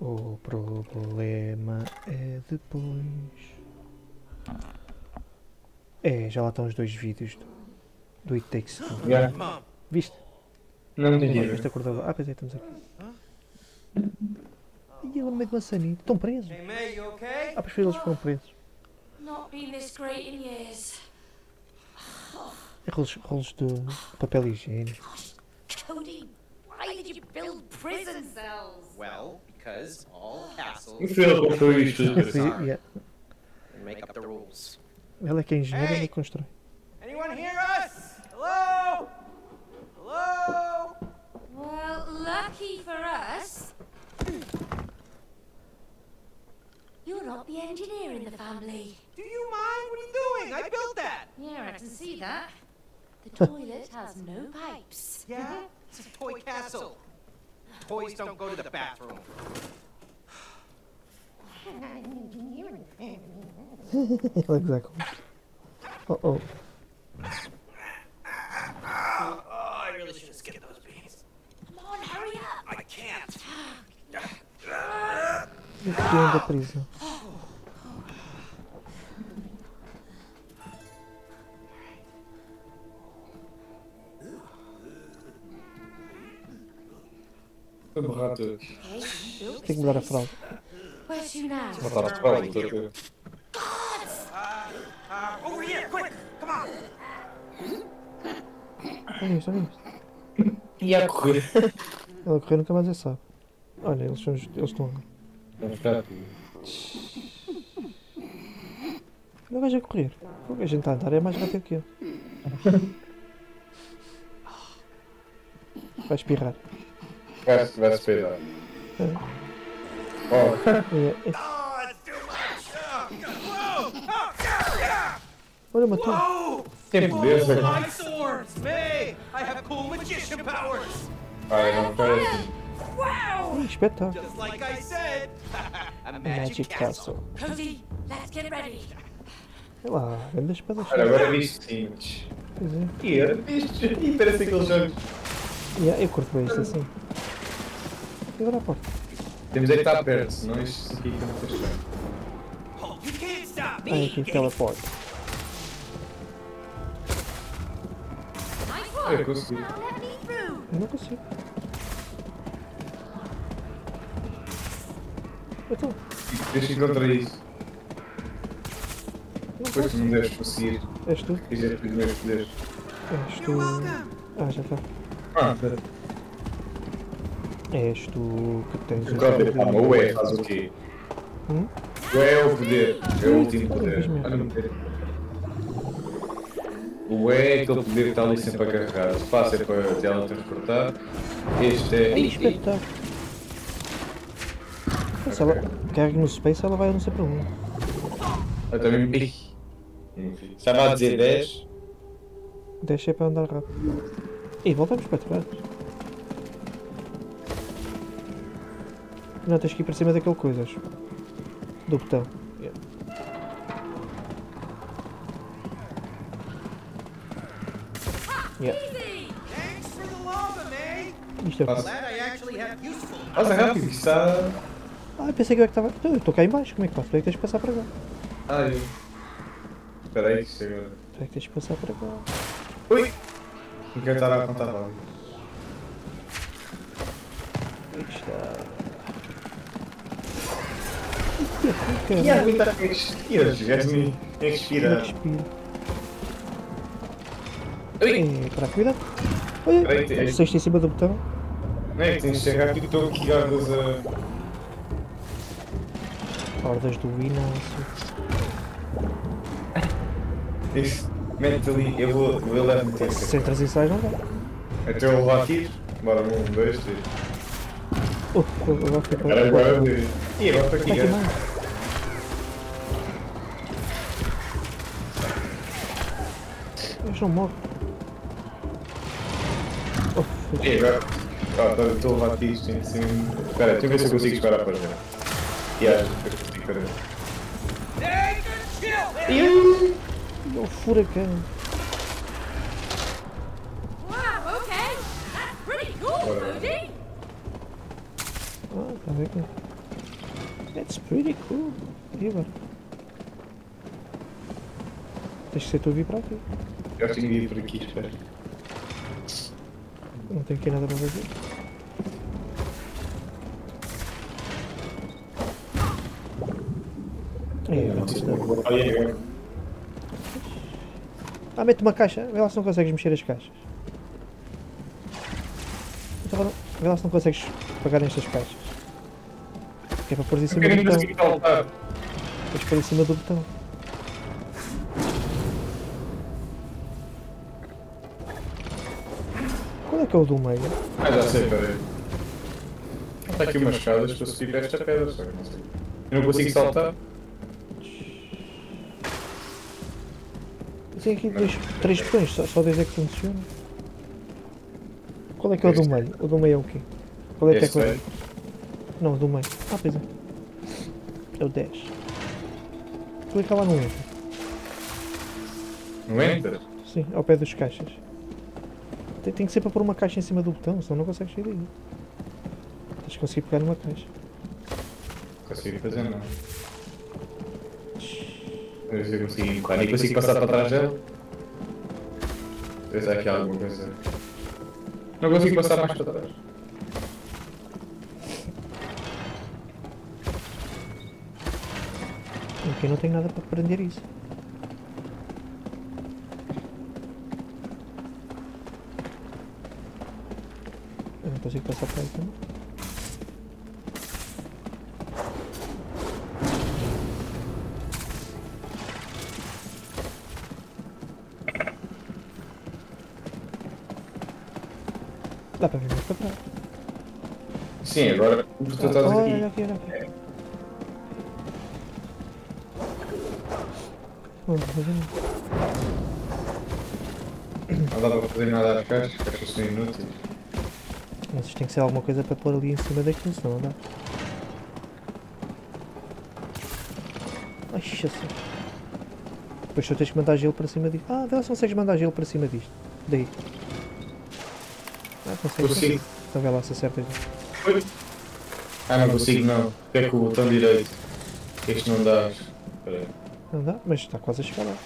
O problema é depois. É, já lá estão os dois vídeos do, do It Takes Two. Já. Viste? Não entendi. Viste acordou? Ah, pois é, estamos aqui. E ele no meio de uma sanita. Estão presos. Ah, pois eles foram presos. É rolos, rolos de papel higiênico. Cody, why did you build prison cells? Well, because all castles tudo. Sim, yeah. make up the rules. Ele é que é engenheiro e Ei! ele constrói. Anyone hear us? Hello? Hello? Well, lucky for us. You're not the engineer in the family. Do you mind? What are you doing? I built that. Yeah, I can see that. The toilet has no pipes. Yeah? It's a toy castle. Toys don't go to the bathroom. Ele é que dá Oh I really should have skipped those beans. Come on, hurry up. I can't. Fugiram da prisão. Foi borrar built Tem que mudar a fralda. To now? Botar a fralda toda. Uh, over here, quick! Come on! Olha isto, olha isto. E a correr. Ele a correr nunca mais é sabe. Olha, eles, são, eles estão. Vamos ficar aqui. Olha o gajo a correr. O gajo a andar é mais rápido que ele. Vai espirrar. Vai, vai se peidar. É, é. Olha, matou. Whoa! tem poderes aqui. Ai, não, espera assim. Wow! Espetáculo. Just like I said! a magic, castle. Cody, let's get ready. Olha lá, grande espada. Olha, agora viste simples. Pois é. E era vistos. E parece aqueles jogos. Yeah, eu curto bem isto assim. Agora a porta. Temos que estar perto, senão isto aqui fica muito estranho. Me! aqui teleporte. Eu me through. Eu não consigo. Então, Deixa que encontrar isso. Depois tu não deves conseguir. és tu? Quiser meus poderes. És tu. Ah, já está. Ah, espera. És tu que tens quero ver, pá, o E faz o quê? Hum? O E é o poder. É o último poder. Olha o poder. O E é aquele poder que está ali sempre a carregar. O espaço é para teletransportar. Este é. Ai, espetáculo. Se ela carrega no space, ela vai não sei para onde. Eu também. Enfim. Estava a dizer 10. Deixa para andar rápido. E voltamos para trás. Não, tens que ir para cima daquele coisa, acho. Do botão. Yeah. Yeah. May! Isto é. Passa. Passa rápido, está. Ah, pensei que eu é que estava. Então, eu estou cá em baixo, como é que faço? Tu é que tens de passar para cá. Ai. Espera aí, agora. Tu é que tens de passar para cá. Ui! Não quero estar a para ali. Aí está. E a gajo-me Como respira. respira. Ui! É, para. Olha, Peraí, tem- sexto em cima do botão. Não é que tens de chegar aqui, estou aqui a. Hordas do Inácio. Isso, mete ali, eu vou, eu vou levar meter. Se entras e sais, não dá. Até eu levar aqui. Bora, um, dois, três. Oh, agora foi para Agora eu vejo. Ih, agora para aqui, Eles não morrem. Oh, Ih, agora. Ah, tá, estou a levar aqui isto em cima. Espera, deixa eu ver se eu consigo esperar para ver. E acho que eu consigo, espera. Take a chill! é um furacão. Wow, okay. That's pretty cool, Cody. Ah, tá bem. That's pretty cool. E agora? Tens que ser tu a vir para aqui. Eu tenho de ir por aqui, espera. Não tenho aqui nada para fazer. É, não, Ah, mete uma caixa. Vê lá se não consegues mexer as caixas. Não- Vê lá se não consegues pagar nestas caixas. Que é para pôr em cima do botão. de pôr em cima do botão. Qual é que é o do meio? Ah, já sei, peraí. Está aqui umas escadas para subir para esta pedra, só que não sei. Eu não consigo saltar. Tem aqui dois, três botões, só, só dois é que funciona. Qual é que é o do meio? O do meio é o quê? Qual é que é eu... é. Não, o do meio. Ah, pois é. É o 10. Clica lá no enter. Não entra? Sim, ao pé dos caixas. Tem, tem que ser para pôr uma caixa em cima do botão, senão não consegues sair daí. Tens de conseguir pegar numa caixa. Não consigo fazer ver se eu consigo empurrar. Nem consigo passar para trás se há aqui alguma coisa. Não consigo passar mais para trás. Aqui não tenho nada para prender isso. Consigo passar aí também. Dá para vir mais para trás. Sim, agora o que tu estás olha, olha aqui. aqui, olha aqui. Fazer nada. Não dá para fazer nada às caixas, as caixas são inúteis. Mas tem que ser alguma coisa para pôr ali em cima daquilo, senão não dá. Ai, Jesus. Depois só tens que mandar gelo para cima disto. Ah, vê lá se consegues mandar gelo para cima disto. Daí. Ah, consegues. Consigo. Então vê lá se acertas. Oi. Ah, não consigo não. É com o botão direito. Este não dá. Não dá, mas está quase a chegar lá.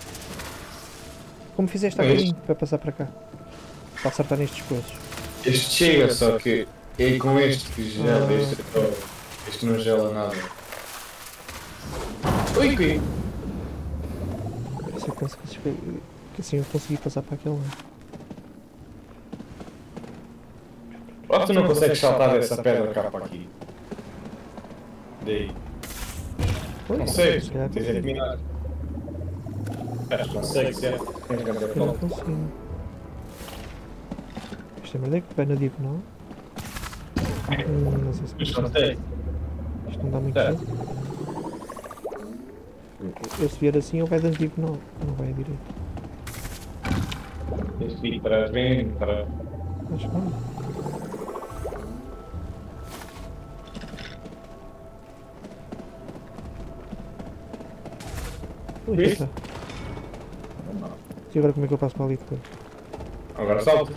Como fizeste É bocadinho para passar para cá? Para acertar nestes coisas. Este chega, só que é com este que gela. Ah. Este, é só- este não gela nada. Ui, que Se eu conseguisse que assim eu consegui passar para aquele lado. Oh, tu não consegues saltar dessa pedra cá para aqui. Daí. Oi, Consegues? se calhar Tens é que minar. Acho que consegues, é. Tens que andar não para consigo. É merda é que vai na diagonal. Hum, não sei se isto, isto não dá muito certo. Eu se vier assim ele vai da diagonal, não vai à direita. Tens que ir para bem, para. Acho que não. Ui. E agora como é que eu passo para ali depois? Agora salta.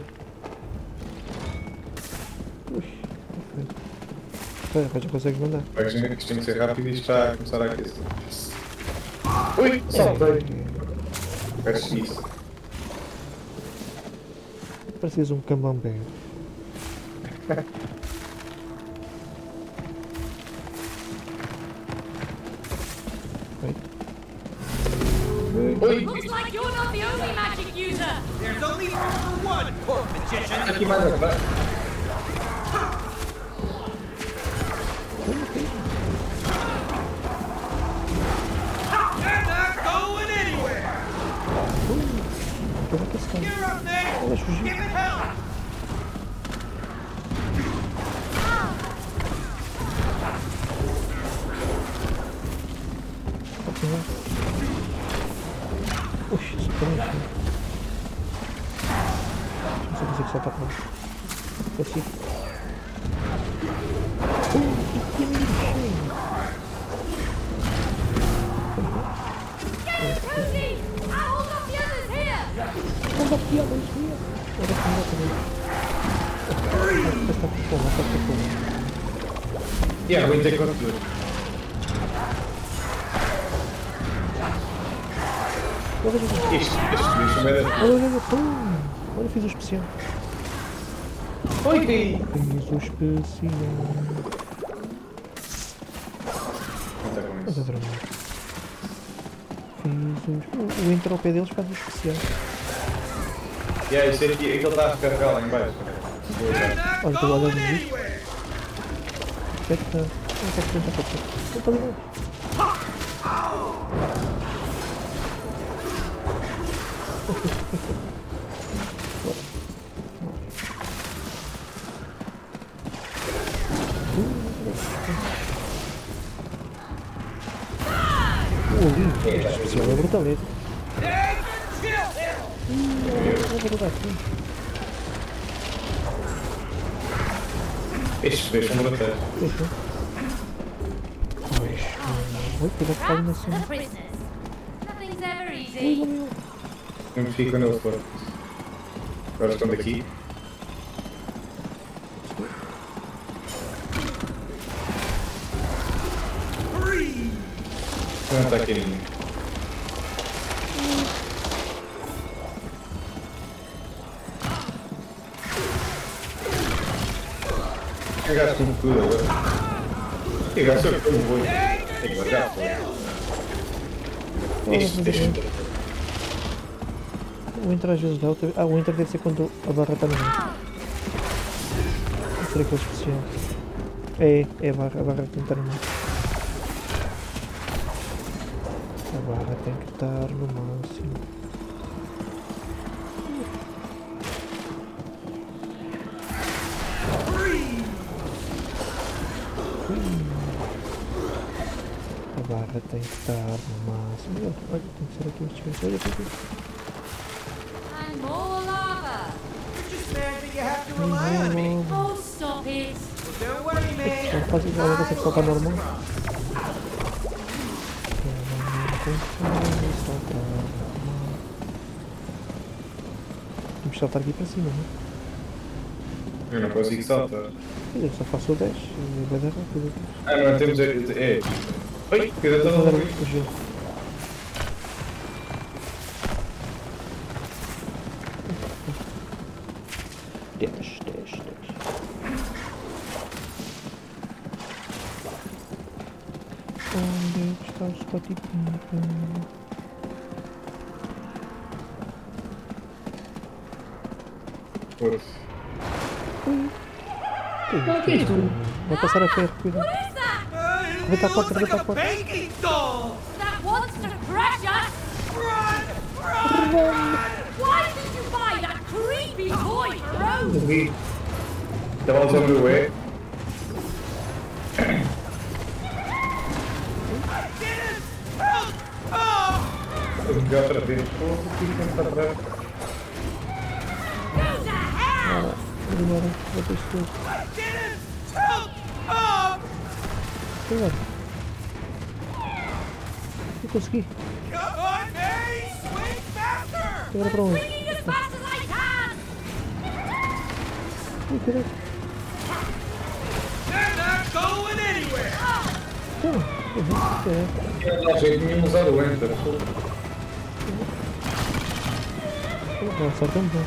Ui, Espera, mas já consegues mandar. Tem que ser rápido e está a começar a aquecer. Ui, saltei. Parece isso. Pareces um. Ui, Looks like you're not the only magic user. There's only room for one, court magician. aqui mais atrás. Como é que esse cara? You're up next. Ele fugiu. Give it hell. Continua. Oxi, isso foi muito. Não dia, dois dias. Eu vou comer também. Tá com tá com E aguenta é Olha, fiz o especial. Oi, Gui! Fiz o especial. Conta com é isso. Fiz o. O entropé deles faz o especial. Yeah, eu sei que ele tá ficando lá embaixo. Olha, Fechou. Pois. Oi, cuidado com a animação. The prisoners. Nothing's ever easy. Não fico quando ele for. Agora estão daqui. Não está aqui ninguém. Cagaste no tudo agora. Cagaste eu como vou. Agora já foi. Isto, deixa O Inter às vezes dá Ah, o Inter deve ser quando a barra está no meio. Será aquele especial. É, é a barra, a barra tem que estar no meio. A barra tem que estar no máximo. A barra tem que estar no máximo. Olha, olha, tem que ser aqui este gajo. Olha, olha, olha. And more lava. Just man that you have to rely on me. Oh, stop it. Well, don't worry, man. Só faz igual a você soltar normal. Temos que saltar aqui para cima, não Eu não consigo saltar. Eu só faço o 10 e vai dar rápido. Ah, não, temos. É. é. Oi, cuidado, Vou dar todo o gelo. Dez, dez, dez. Onde é que está o Scotty Pippen? Força. Que é isto? Vai passar a ferro, cuidado. What is that? Rebenta a It porta, looks like rebenta a a porta. baking doll. That wants to crush us. Run, run. Why did you buy that creepy toy for Rose? Ali. Estava a usar o meu E. Help! Oh! Eu vi outra vez. Pô, o que tem que estar atrás? Go to hell! Demora, vai ter tudo. I didn't! Help! As I can! Ih, cuidado. They're not going anywhere! Toma. Uhum. É. Eu não jeito nenhum usar o Enter. Vai lançar tão bom.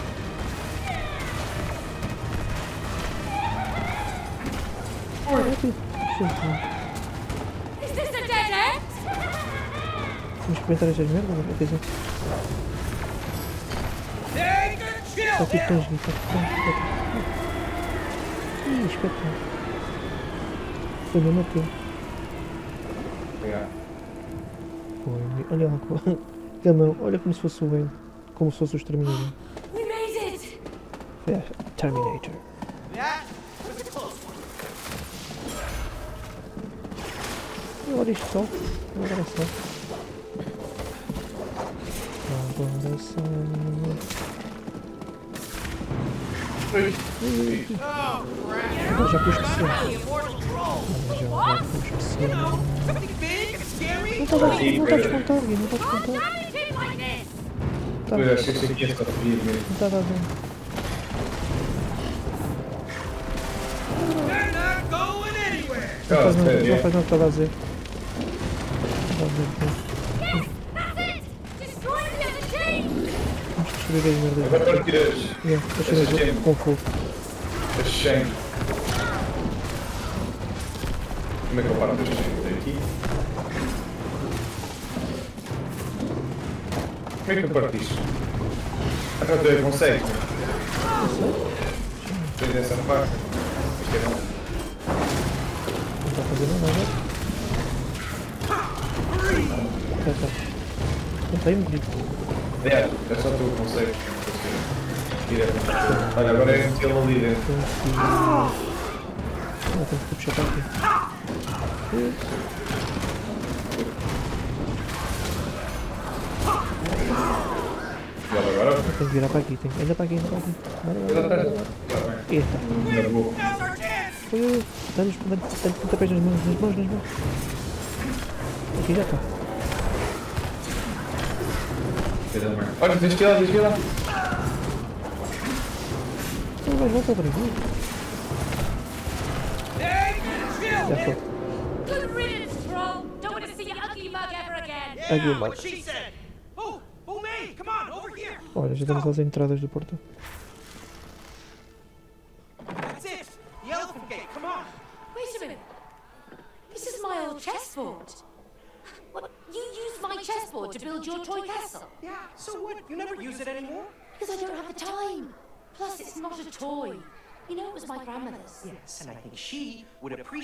Olha aqui. Gente, Is Vamos experimentar estas merdas? Quer dizer, aqui aqui tons. Ih, espetáculo. Foi mesmo aquilo. Foi. Olha lá. co- A mão, olha como se fosse o Ben. Como se fosse o exterminador. We made it! É, Terminator. One. Olha isto só. Agora só. Something big and scary! Não a não está a descontar, Gui, não it like this! Tá, Pois acho que é só frio mesmo. não está a dar bem. They're not going anywhere! Não Ah, faz nada, as merdas. Agora partir as. Yeah, as com fogo. as 100. Como é que eu parto as 100? Daqui? Como é que eu parto isto? Ah, não, tu consegues, não? Tens essa parte. Isto é não. Não está fazendo nada. Tá, tá. Não tem morri. Aliás, é só tu que consegues. Olha, agora é metê-lo ali dentro. Que. Não, tenho que puxar para aqui. Ela agora. Tenho que virar para aqui. Tenho... Ainda para aqui, ainda para aqui. Eita. Dá-lhe pontapés nas mãos, nas mãos, nas mãos. Aqui já está. See your ugly mug ever again. Aqui Yeah, embaixo. what she said. Oh, oh, me. Come on, over here. Olha, já estamos às entradas do portão.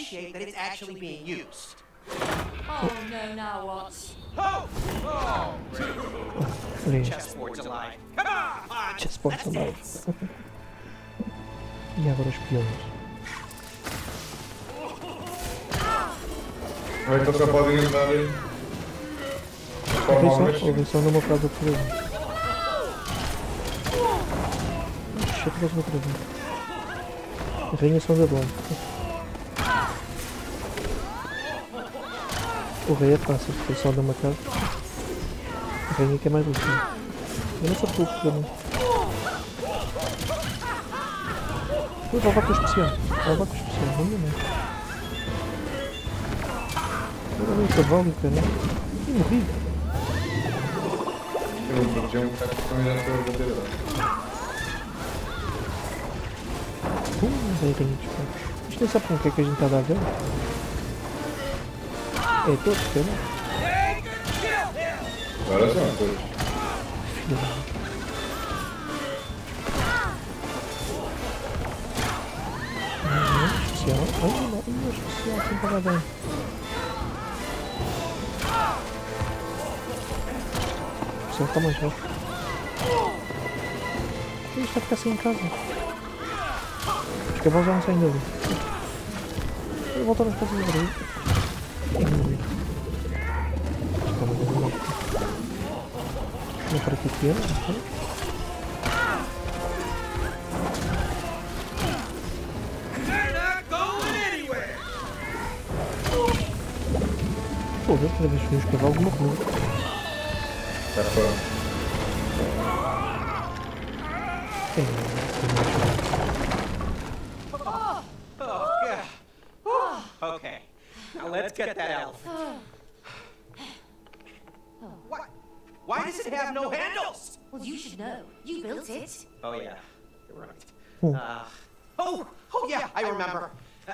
Appreciate that it's actually being used. Oh, no, now what? Oh! Oh! Aí. Chessboard's alive. Come on! Chessboard Let's alive. E agora os peões. Ou então só podem andar aí. De Ouvi só, alguma. ouvi só numa frase outra vez. Deixa eu fazer vez. A rainha são bom. O rei é fácil, porque só dá uma casa. A rainha que é mais difícil. Eu não sou pouco também. Ui, vai levar com o especial. Vai levar com o especial, não me não. Olha ali o cavalo, cara. Ih, morri. Eu não proteger um bocado porque também já a bater agora. Hum, aí tem muitos sabe com o que é que a gente a dar dela. É todos, cara. Agora. Hum, especial. Ai, não, não, especial, sem pagar bem. Especial está mais rápido. Isto está a ficar sem casa. Os cavalos já não saem dali. Eu voltar nas casas do Brasil. Ai, meu Deus. Isto está uma coisa louca. Uma para aqui pequena, ok? They're not going anywhere. It have no handles? Well, you should know. You built it. Oh, yeah. You're right. Hmm. Uh, oh, oh, yeah, I remember. Uh,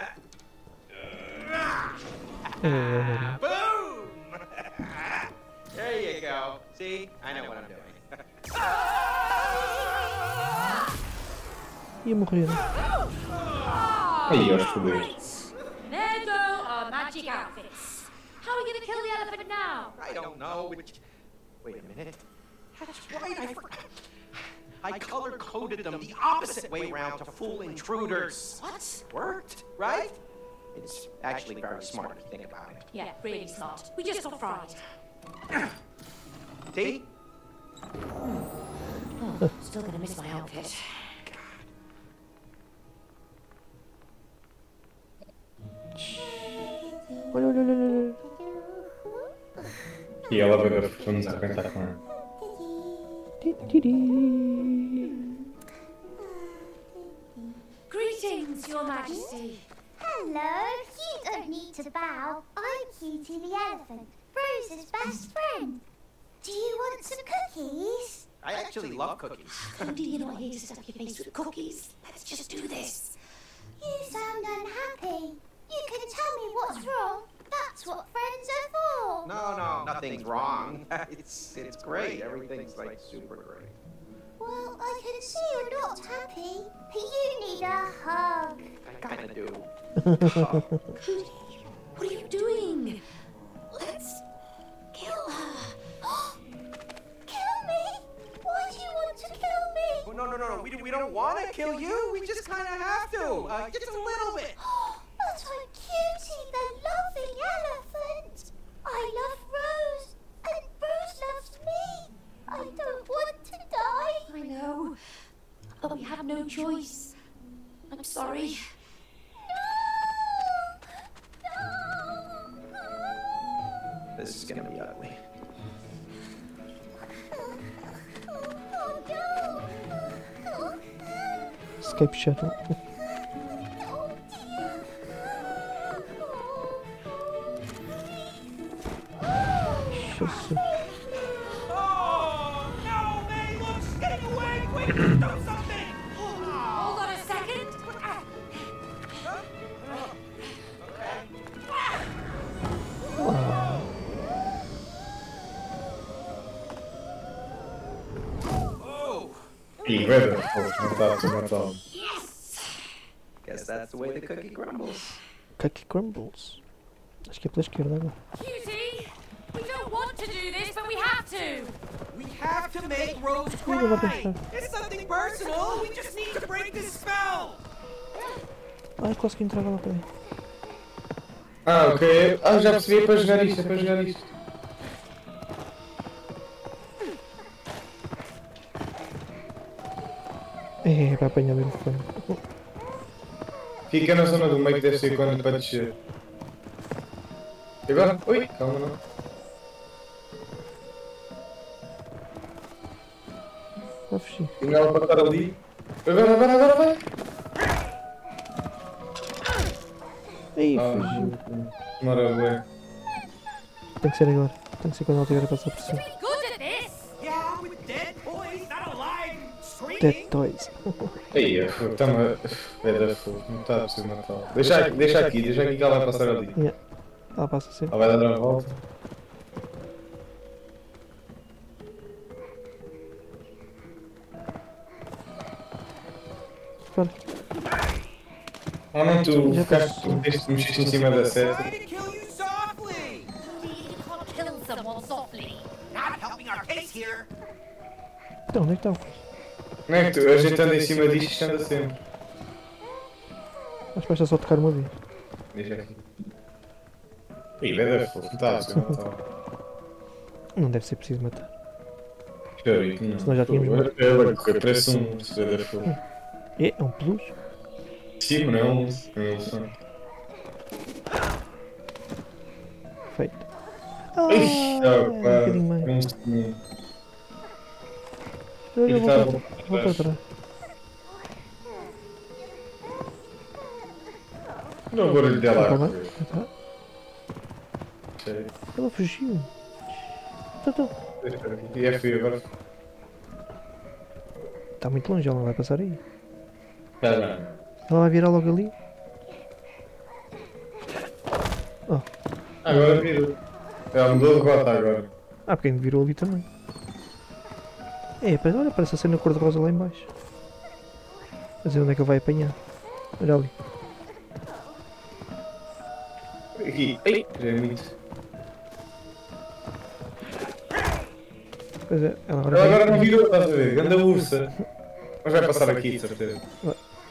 É, boom! there you go. See? I know what I'm doing. ia morrer. né? Aí, aos foderes. There go our magic outfits. How are we going to kill the elephant now? I don't know. Which... Wait a minute. That's right. I forgot. I color coded them the opposite way around to fool intruders. What? Worked, right? It's actually very smart if you think about it. Yeah, really smart. We just got fried. See? Oh, still going to miss my outfit. Olha, ela. Ti, ti, ti. Greetings, Your Majesty. Hello, you don't need to bow. I'm Cutie the elephant, Rose's best friend. Do you want some cookies? I actually love cookies. Cody, you're not here to stuff your face with cookies. Let's just do this. You sound unhappy. You can tell me what's wrong. That's what friends are for. No, no, nothing's wrong. it's it's great. Everything's like super great. Well, I can see you're not happy. You need a hug. I kind of do. Cody, what are you doing? Let's kill her. kill me? Why do you want to kill me? Oh, no, no, no, no. We, we don't want to kill you. We just kind of have to. Uh, just a little bit. But I'm Cutie, the loving elephant. I love Rose, and Rose loves me. I don't want to die. I know, but we have no choice. Break this spell. Ai, consegui entrar lá para dentro. Ah, ok. Ah, já percebi, é para jogar isto, é para jogar isto. É, vai apanhar do fone. Fica na zona do meio que deve ser quando para descer. E agora? Ui, calma não. Vai fugir. Tinha ela para estar ali. Agora, agora, agora, vai! Ai, Ah, fugiu. demora bué. Tem que ser agora. Tem que ser quando ela estiver a passar por cima. Dead. Toys. Aí, está-me a... Da fogo, não está a preciso matá-la. Deixa aqui, deixa aqui, deixa aqui que ela vai passar ali. Yeah. Ela passa sempre. Ela vai dar a volta. Bora. Ou não, tu Já ficaste, tu mexeste mexeste em cima da seta. Então, onde é que está? Não é que tu, a gente anda em cima disto, isto anda sempre. Acho que basta só tocar uma vez. Deixa aqui. Ih, vai dar fogo, não. Não deve ser preciso matar. Aí, Senão já tínhamos ela vai correr, parece um... Se fogo. É, é um peluche. Sim, mas não é um... É elefante. Feito. Ah, Ixi, é, ah, um pá, bocadinho mais. um segundo. Olha, Ele volta, está a volta, volta atrás. Olha o barulho dela Sei. Ela fugiu. Tá, tá. Aqui. E é frio agora. Está muito longe, ela não vai passar aí. Está bem. Ela vai virar logo ali. Agora virou. Ela mudou de rota agora. Ah, porque ainda virou ali também. É, parece- olha, parece a cena cor-de-rosa lá em baixo. Mas onde é que ele vai apanhar? Olha ali. Aqui. Ei, já é muito. Pois é, ela agora Ela agora não virou, estás a ver? Ganda ursa. Mas vai passar aqui, de certeza.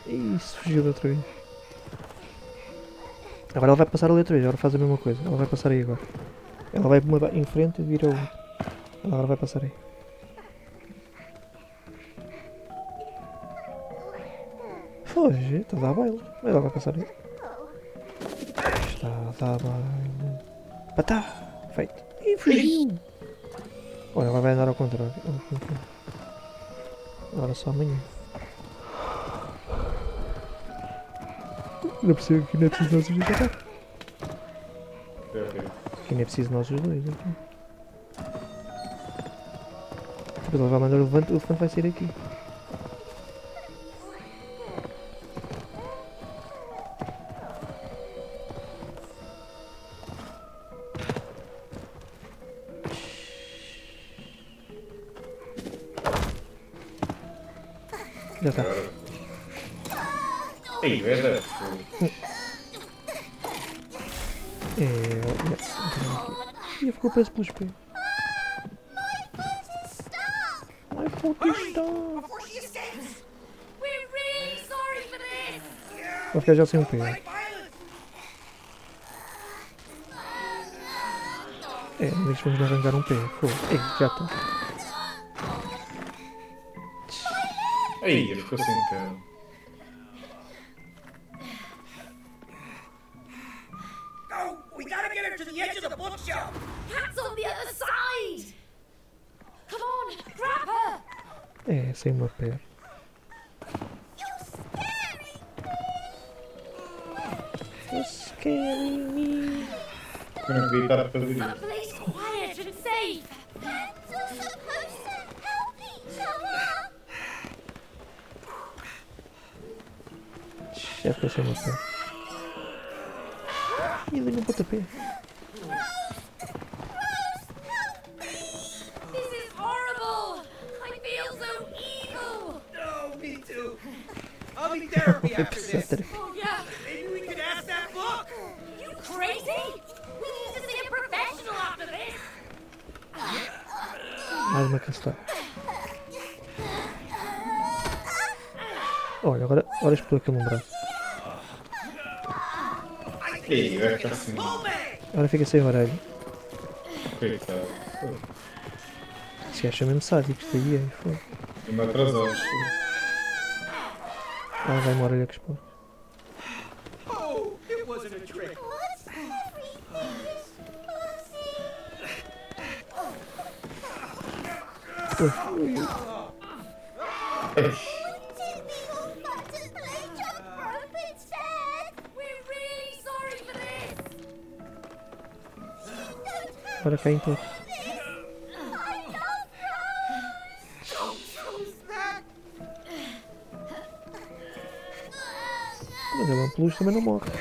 Isso, fugiu da outra vez. Agora ela vai passar ali outra vez, agora faz a mesma coisa. Ela vai passar aí agora. Ela vai uma em frente e vira o. Ela agora vai passar aí. Foge, está a dar baile. Mas ela vai passar aí. Está a dar baile. Patá! Feito. E fugiu! Olha, ela vai andar ao contrário. Agora só amanhã. Não percebo que não é preciso nós os dois. Que não é preciso nós os dois. Aqui. Depois ele vai mandar o elefante, o elefante vai sair aqui. Preso pelos pés. Really sorry for this! Vai ficar já sem um pé. É, mas vamos arranjar um pé. Pô, ei, já está. Ei, ficou sem pé. Sem uma pé. You're scaring You're scaring me. Quiet and safe! Other. Já sem uma pé. Ih, dei-lhe um pontapé. This! Mais uma castada. Olha, agora, agora explodiu aquilo no braço. Ei, vai ficar assim. Agora fica sem orelha. Coitado. Se acha mesmo sádico, isto aí é. Foi. E me atrasou. Ah, vai uma orelha que explode. Oh, it wasn't a Mas a mão peluche também não morre.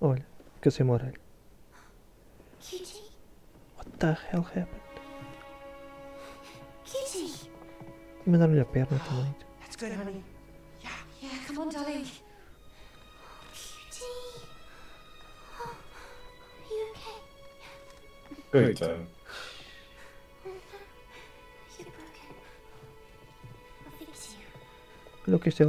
Olha, fica sem uma orelha. Kitty, What the hell happened? Kitty. E mandaram-lhe a perna também. That's good, honey. Yeah, come on, darling. Kitty. Oh, are you okay? coitado. Olha o que este é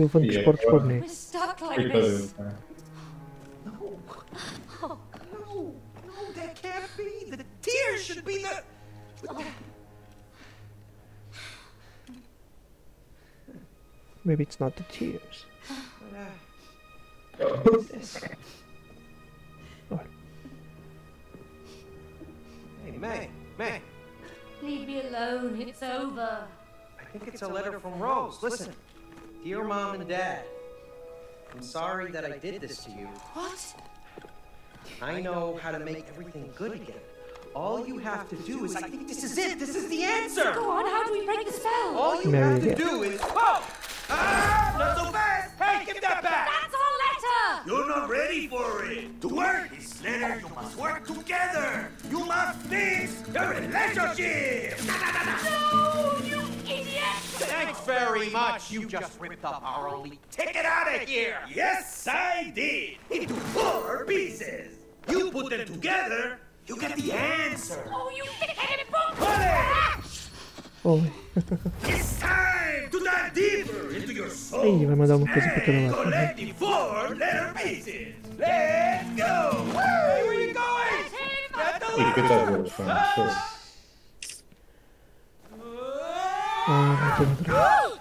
agora? boneco. We're stuck like Coitado this. dele. No, no, no, that can't be. The tears should be the. Maybe it's not the cheers. Olha, Hey, May, May. Leave me alone. It's over. I think it's a letter from Rose. Listen, dear mom and dad, I'm sorry that I did this to you. What? I know how to make everything good again. All you have to do is. I think this is it. This is the answer. Go on. How do we break the spell? All you Mary, have to yeah. do is. Oh! Ah, not so fast! Hey, give that back! That's our letter! You're not ready for it. To work this letter, you must work together. You must fix the relationship. No, you idiot! Thanks very much. You just ripped up our only Take it out of here! Yes, I did! Into four pieces! You put them together, you get the answer! Oh, you thick-headed book! Olé! Oi. It's time to dive deeper into your soul! Ih, vai mandar uma coisa pra cada and lado. collect the four letter pieces! Let's go! Hey, where you going? Get the E What?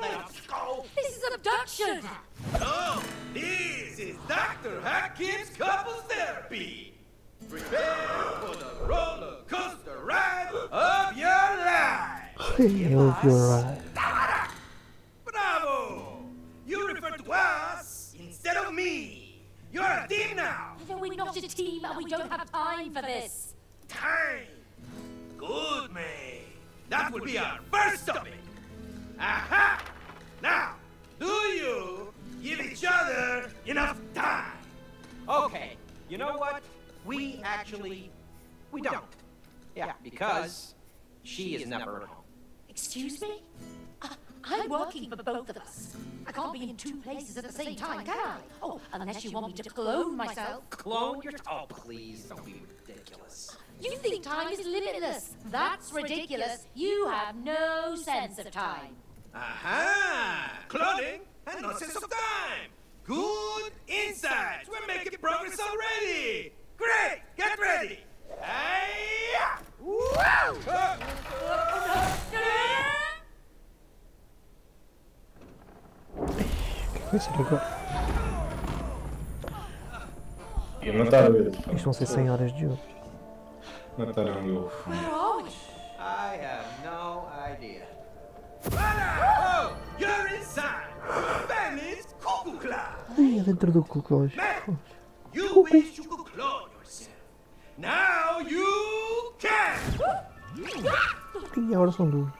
Let's go. This is abduction! No, this is Dr. Hackins Couples Therapy. Prepare for the roller coaster ride of your life. I hope you're. Bravo! You refer to us instead of me. You're a team now. No, we're not a team and we don't have time for this. Time. Good, man. That will be our first topic. Aha! Now, do you give each other enough time? Okay, you know what? We actually, we don't. Yeah, because she is never at home. Excuse me? Uh, I'm working for both of us. I can't be in two places at the same time, can I? Oh, unless you want me to clone myself. Clone your. Oh, please, don't be ridiculous. You think time is limitless. That's ridiculous. You have no sense of time. Aha! Cloning and no sense of time. Good insights. We're making progress already. Great. Get ready. Hey! Woo! Que coisa legal. Mataram eles. pá. Isto vão ser 100 de jogo. Mataram o. Where are we? I have no idea. Oh, you're inside. Your family's cuckoo. Ai, é dentro do cu, Cláudio. Man, you wish you could clone yourself. Now you can. E agora são duas.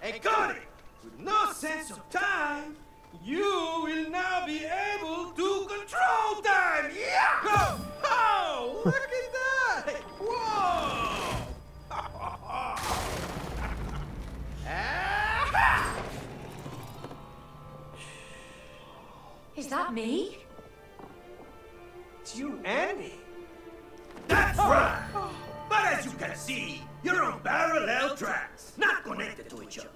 Hey, Cody, with no sense of time, you will now that me? It's you and me. That's oh. right. But as you can see, you're on parallel tracks, not connected to each other.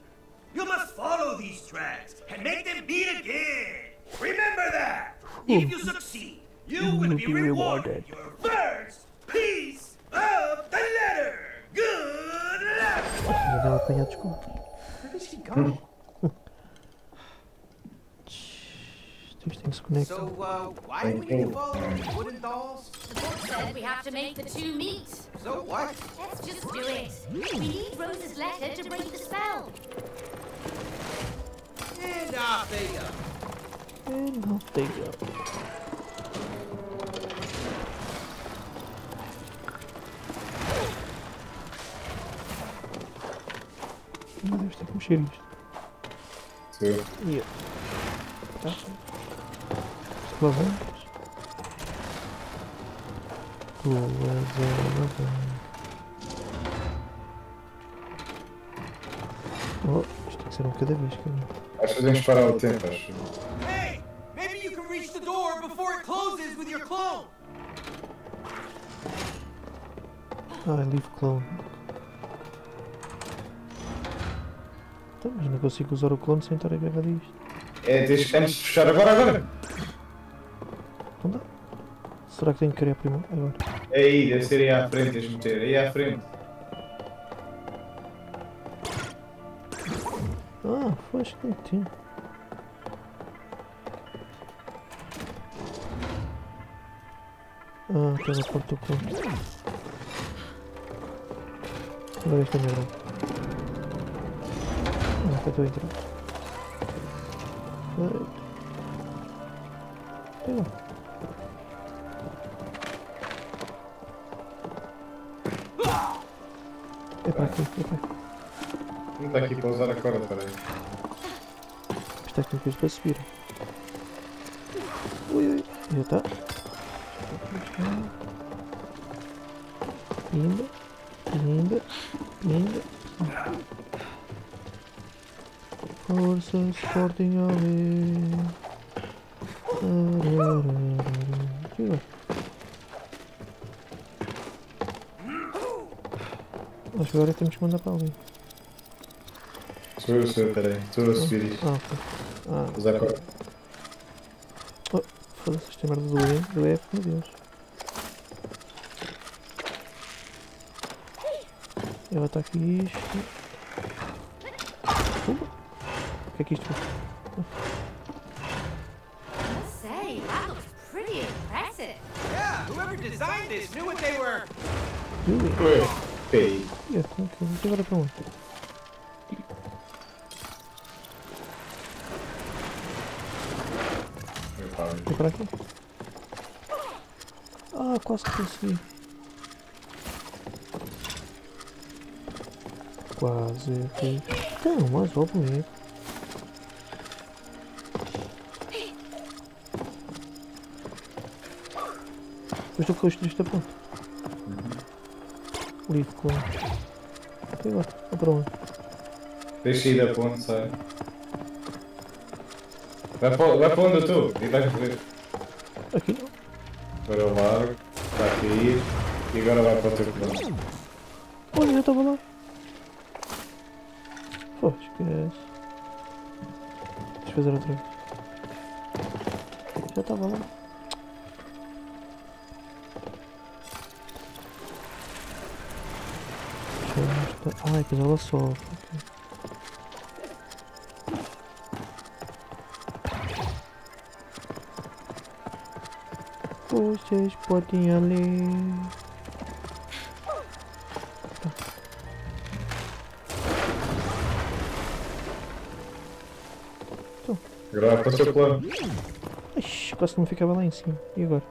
You must follow these tracks and make them meet again. Remember that. If you succeed, you will be rewarded your first piece of the letter. Good luck. Já dá apanhar desculpa. Where does he go? Isto tem que se conectar. So, uh, why do we need to follow these wooden dolls? The book said we have to make the two meet. So what? Let's just do it. We need Rose's letter to break the spell. And off they go. And off they go. Não deves ter que mexer isto. Sou Tá. Alavancas. Duas alavancas. Oh, isto tem que ser um cada vez, cara. Acho que devemos parar o tempo, acho. Hey, maybe you can reach the door before it closes with your clone. Ah, leave clone. Então, mas não consigo usar o clone sem estar a isto. É, tens que antes de fechar agora, agora. Não dá. Será que tenho que criar primeiro? Agora. É aí, deve ser aí à frente, tens de meter. Aí à frente. Ah, foi, tinha. Ah, tem a porta do clone. Agora é melhor. Ah, até estou a entrar. Ai. Pega. Não está aqui para usar a corda, peraí. As técnicas para subir. Ui, ui. Já está. Pimba. Pimba. Pimba. Força Sporting ali. Agora temos que mandar para ali. Sou eu, sou eu, peraí. Estou a subir isto. Ah, ok. Ah, Usar corda. foda-se, esta merda do E, do F, meu Deus. Ela está aqui isto. Uh, O que é que isto foi? Must say, that looks pretty impressive. Yeah, whoever designed this knew what they were. Ué, peraí. E como que e agora para? Epá, É para aqui? Ah, quase consegui. Quase que. Então, mais óbvio é. Depois do que eu estou a ponto. Livre com. E agora? Vai para onde? Deixa ir da ponte, sai. Vai para, vai para onde eu estou e vai correr. Aqui não. Agora eu largo, está a cair e agora vai para o teu plano. Olha, já estava lá. Pô, esquece. Deixa eu fazer outra vez. Já estava lá. Ai, que ela ok. Vocês podem ali. Agora vai para o teu plano. Ixi, quase não ficava lá em cima. E agora?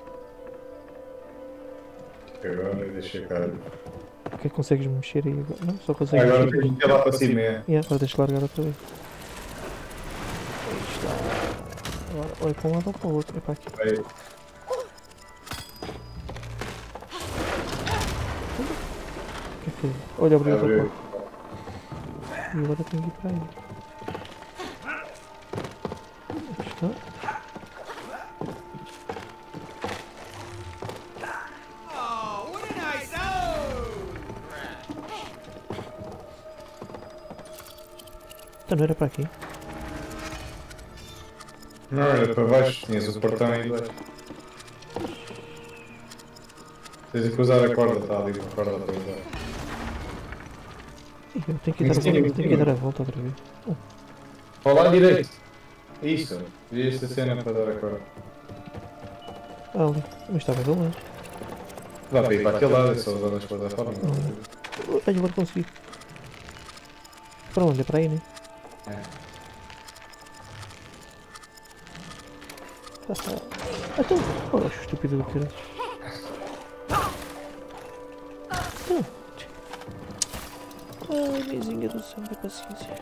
Agora deixa cá. O que é que consegues mexer aí agora? Não, só consegues Agora tens que ir lá para cima. é. Yeah, agora deixa largar outra vez. Aí está. Agora, olha para um lado ou para o outro. É para aqui. O que é que foi? Olha, abriu outra porta. E agora tenho que ir para aí. Aqui está. Não era para aqui. Não, era para baixo, tinhas o portão aí embaixo. Tens que usar a corda, está ali a corda para usar. Eu tenho que dar a volta, em tenho que dar a volta outra vez. Para o lado direito. Isso, e esta cena para dar a corda. Ah, ali. Mas estava de longe. Dá para ir para aquele lado, é só usar as plataformas. Olha, agora consegui. Para onde? É para aí, né? Oh, estúpido do caralho. Ai, meizinha do céu, da paciência.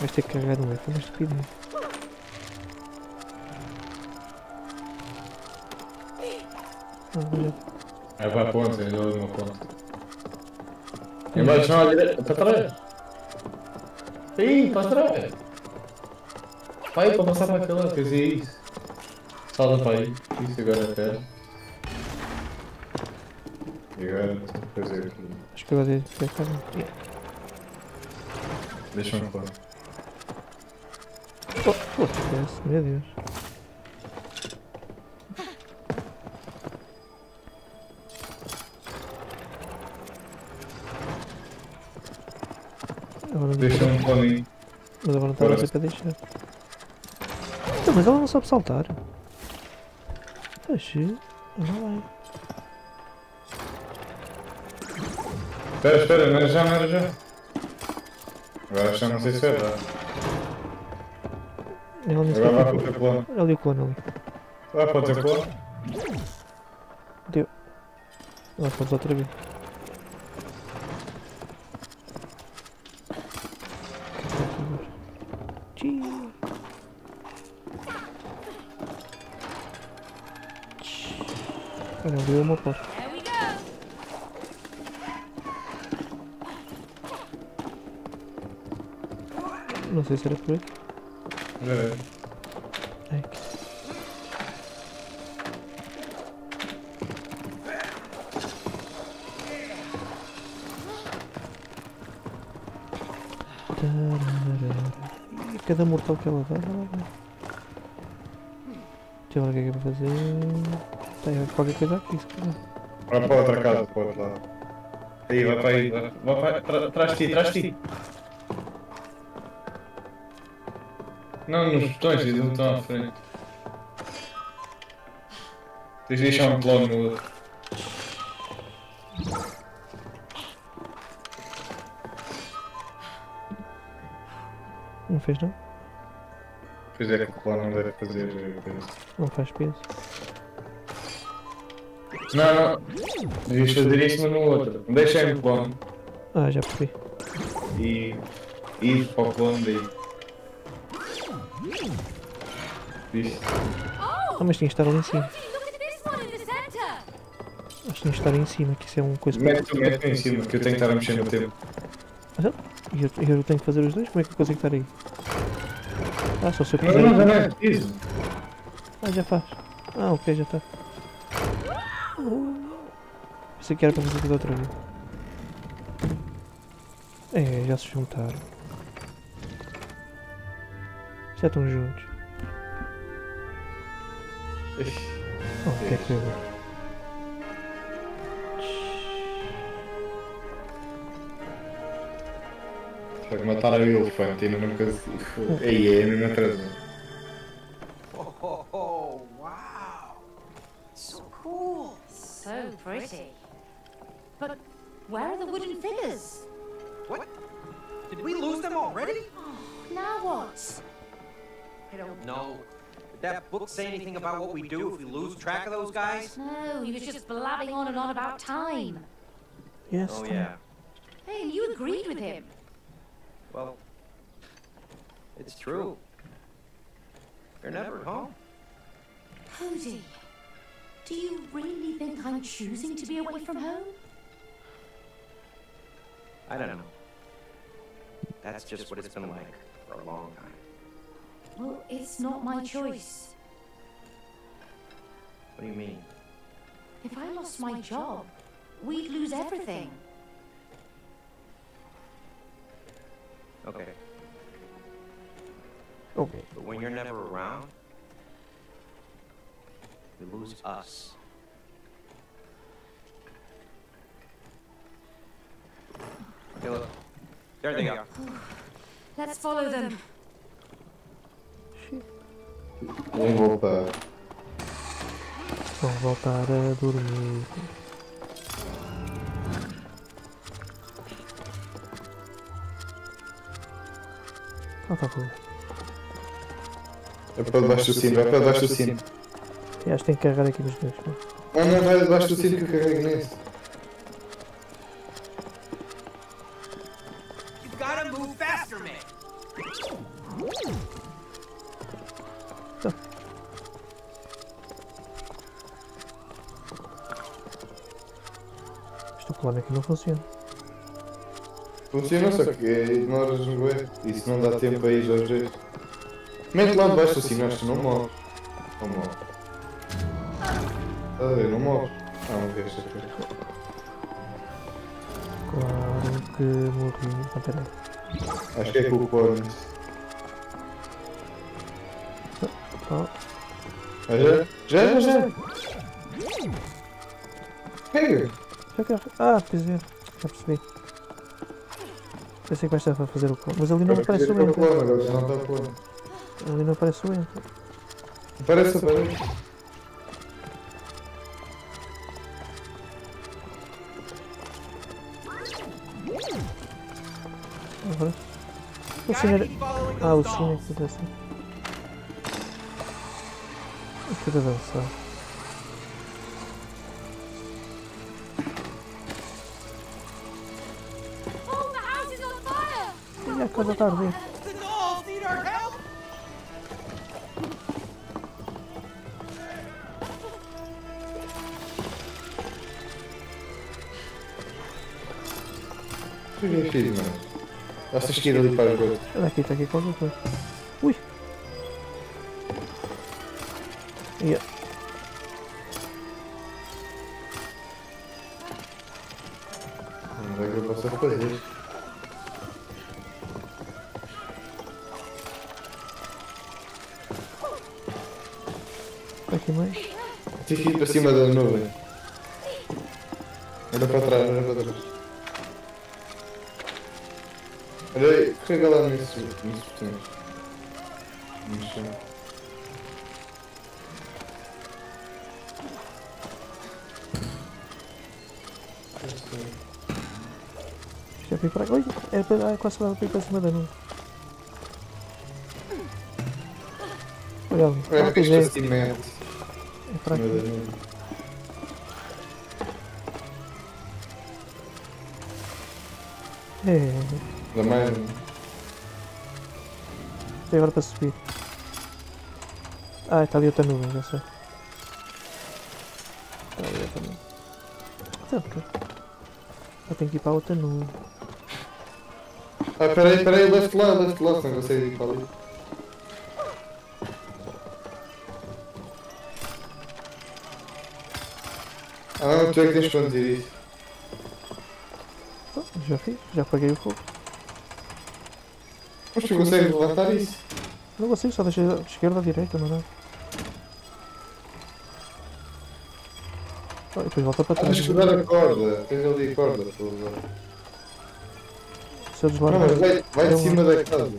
Vais ter que carregar F, é uma estupidez. Ah, olha. É para a ponte, ainda houve uma ponte. Embaixo não, à direita, para trás. Aí, para trás. Vai para passar para aquele lado, quer dizer isso. Salta para aí. Isso agora é perto. E agora, fazer aqui. Acho que agora deve ficar cá. Yeah. Deixa-me pôr. Oh, esquece, meu Deus. Deixa-me pôr ali. Mas agora não estava a dizer para deixar. Não, mas ela não sabe saltar. Oxi, não vai. Espera, espera, não era já, não era já. Agora já não sei se vai dar. Ela nem Agora vai para o teu. Olha ali o clone ali. Vai para o teu plano. Deu. Agora podes outra vez. Era por aqui. É. É aqui. E cada mortal que ela dá, ela dá. Deixa eu ver o que é que é para fazer. Tem qualquer coisa aqui, se calhar. Vai para outra casa, para o outro lado. Aí, vai para aí. Vai, para Traz de ti, traz de ti. Não, nos botões, eles não estão à frente. Tens de deixar um clone no outro. Não fez não? Pois é que o clone não deve fazer eh, coisa. Não faz peso. Não, não. Devias fazer isso mas no outro. Deixa aí o clone Ah, já percebi. e ir para o clone daí. Isso. Ah, mas tinha que estar ali em cima. Que tinha que estar em cima, que isso é uma coisa. Mete, mete em cima, que eu tenho que estar a mexer no tempo. E eu, eu tenho que fazer os dois? Como é que eu consigo estar aí? Ah, só se eu Não, quiser. não, não é preciso. Ah, já faz. Ah, ok, já está. Pensei que era para fazer tudo outra vez. É, já se juntaram. Já estão juntos. Oh, o que é que eu agora? Foi matar o elefante e ainda nunca se. Aí é, ainda não track of those guys? No, he was just blabbing on and on about time. Yes, Oh, time. yeah. Hey, and you agreed with him. Well, it's true. You're never home. Cody, do you really think I'm choosing to be away from home? I don't know. That's just what it's been like for a long time. Well, it's not my choice. What do you mean? If I lost my job, we'd lose everything. Okay. Ok. But when you're never around, we lose us. Okay, look. There they are. Let's follow them. Vamos voltar. Vão voltar a dormir. Ah, tá bom. É para debaixo do cinto, vai para debaixo do cinto. E acho que tem que carregar aqui nos dois. não? Ah, não, vai debaixo do cinto que eu carrego nesse. O aqui não funciona. Funciona, só que ignoras no bué. Isso não dá tempo aí já jeito. Mete lá debaixo assim, que não morre. Não morre. Estás a ver? Não morre. Ah, não queres saber. Claro que morri. Ah, peraí. Acho que é com o. Oh, Ah, já? Já, já, já. Pega. Já que Ah, pois é. Já percebi. Pensei que vais estar a fazer o clone. Mas ali não aparece o enter. Ali não aparece o enter. Parece, parece. Agora. O era... Ah, o sino é que faz assim. Eu quero avançar. coisa tarde. Filho, filho, mano. Tá Achas que ali para o outro? Está aqui, está aqui qualquer coisa. Aqui mais. Que ir para cima da nuvem. Olha para trás, olha para trás. Olha aí, carrega lá nisso, nisso botões. No chão. Já fui para. Ui! É, para- ah, quase para ir para cima da nuvem. Olha ali. É Ah, porque Cima da aqui. nuvem. É. Da mais. E agora para subir. Ah, está ali outra nuvem, já sei. Está ali outra nuvem. Então. Eu tenho que ir para outra nuvem. Ah, peraí, peraí, left lá, left lá, se não consegue ir para ali. Ah não, tu é que tens que conduzir isso. Então, já fiz, já apaguei o fogo. Mas tu consegues levantar isso? Não consigo, só deixei de esquerda a direita, não dá. Oh, e depois volta para Ah, trás. tens que dar a corda. Tens ali a corda para usar. Se eu Não, deslargar. mas vai, vai de cima da casa.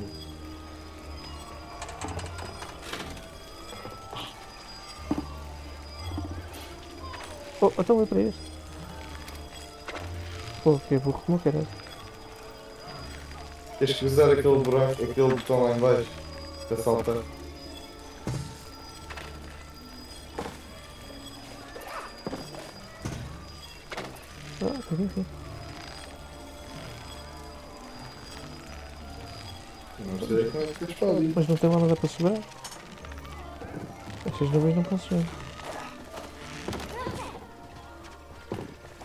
Oh, então é para este. Pô, que burro como que era? Tens que usar aquele buraco, aquele botão lá em baixo para saltar. Ah, tá bem, sim. Não sei como é que tens para ali. Mas não tem lá nada para segurar. Estas nuvens não funcionam.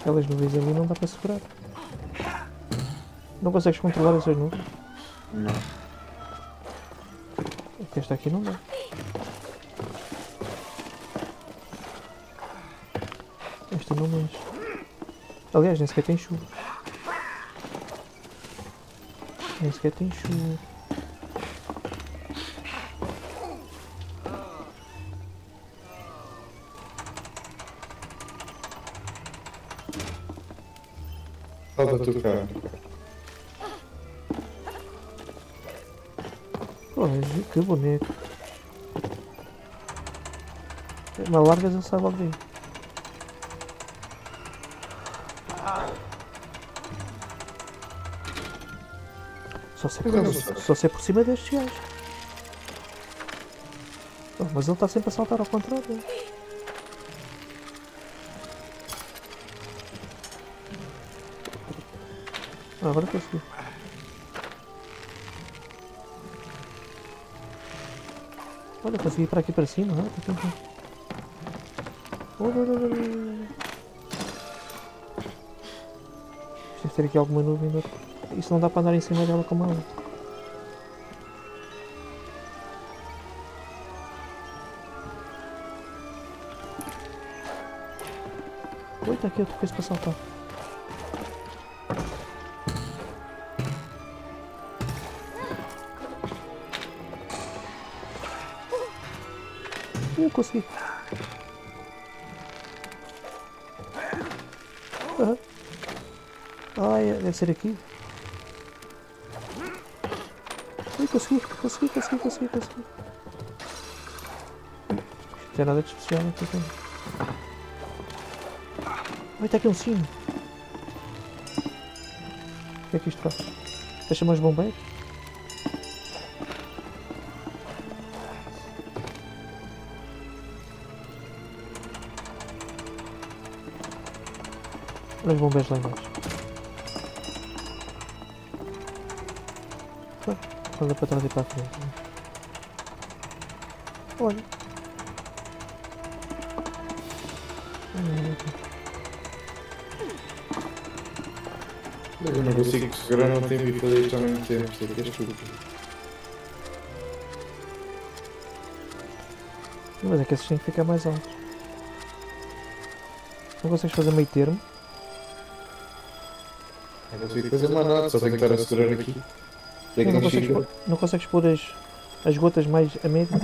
Aquelas nuvens ali não dá para segurar. Não consegues controlar essas nuvens? Não. É que esta aqui não dá. Esta não mexe. Aliás, nem sequer tem chuva. Nem sequer tem chuva. Pô, mas que bonito. Uma largas ele sai logo daí. Só se, não sei. só se é por cima destes gajos. Mas ele está sempre a saltar ao contrário. Agora consegui. Olha, consegui ir para aqui para cima. Ah, tá. Deve ter aqui alguma nuvem. Isso não dá para andar em cima dela como ela. Oi, está aqui outra coisa para saltar. Consegui. Aham. Ah, deve ser aqui. Ui, consegui, consegui, consegui, consegui, consegui. Não tem nada de especial aqui também. Ai, está aqui um sino. O que é que isto faz? Deixa mais bombeiros? Olha os bombeiros lá embaixo. Anda para trás e para a frente. Olha. Hum. Eu não consigo segurar tempo e fazer isto ao mesmo tempo. Isto aqui é estúpido. Mas é que esses têm que ficar mais altos. Não consegues fazer meio termo? Não consigo fazer mais nada, só tenho que estar a segurar aqui. É Não, não consegues pôr, não consegues pôr as, as gotas mais a média?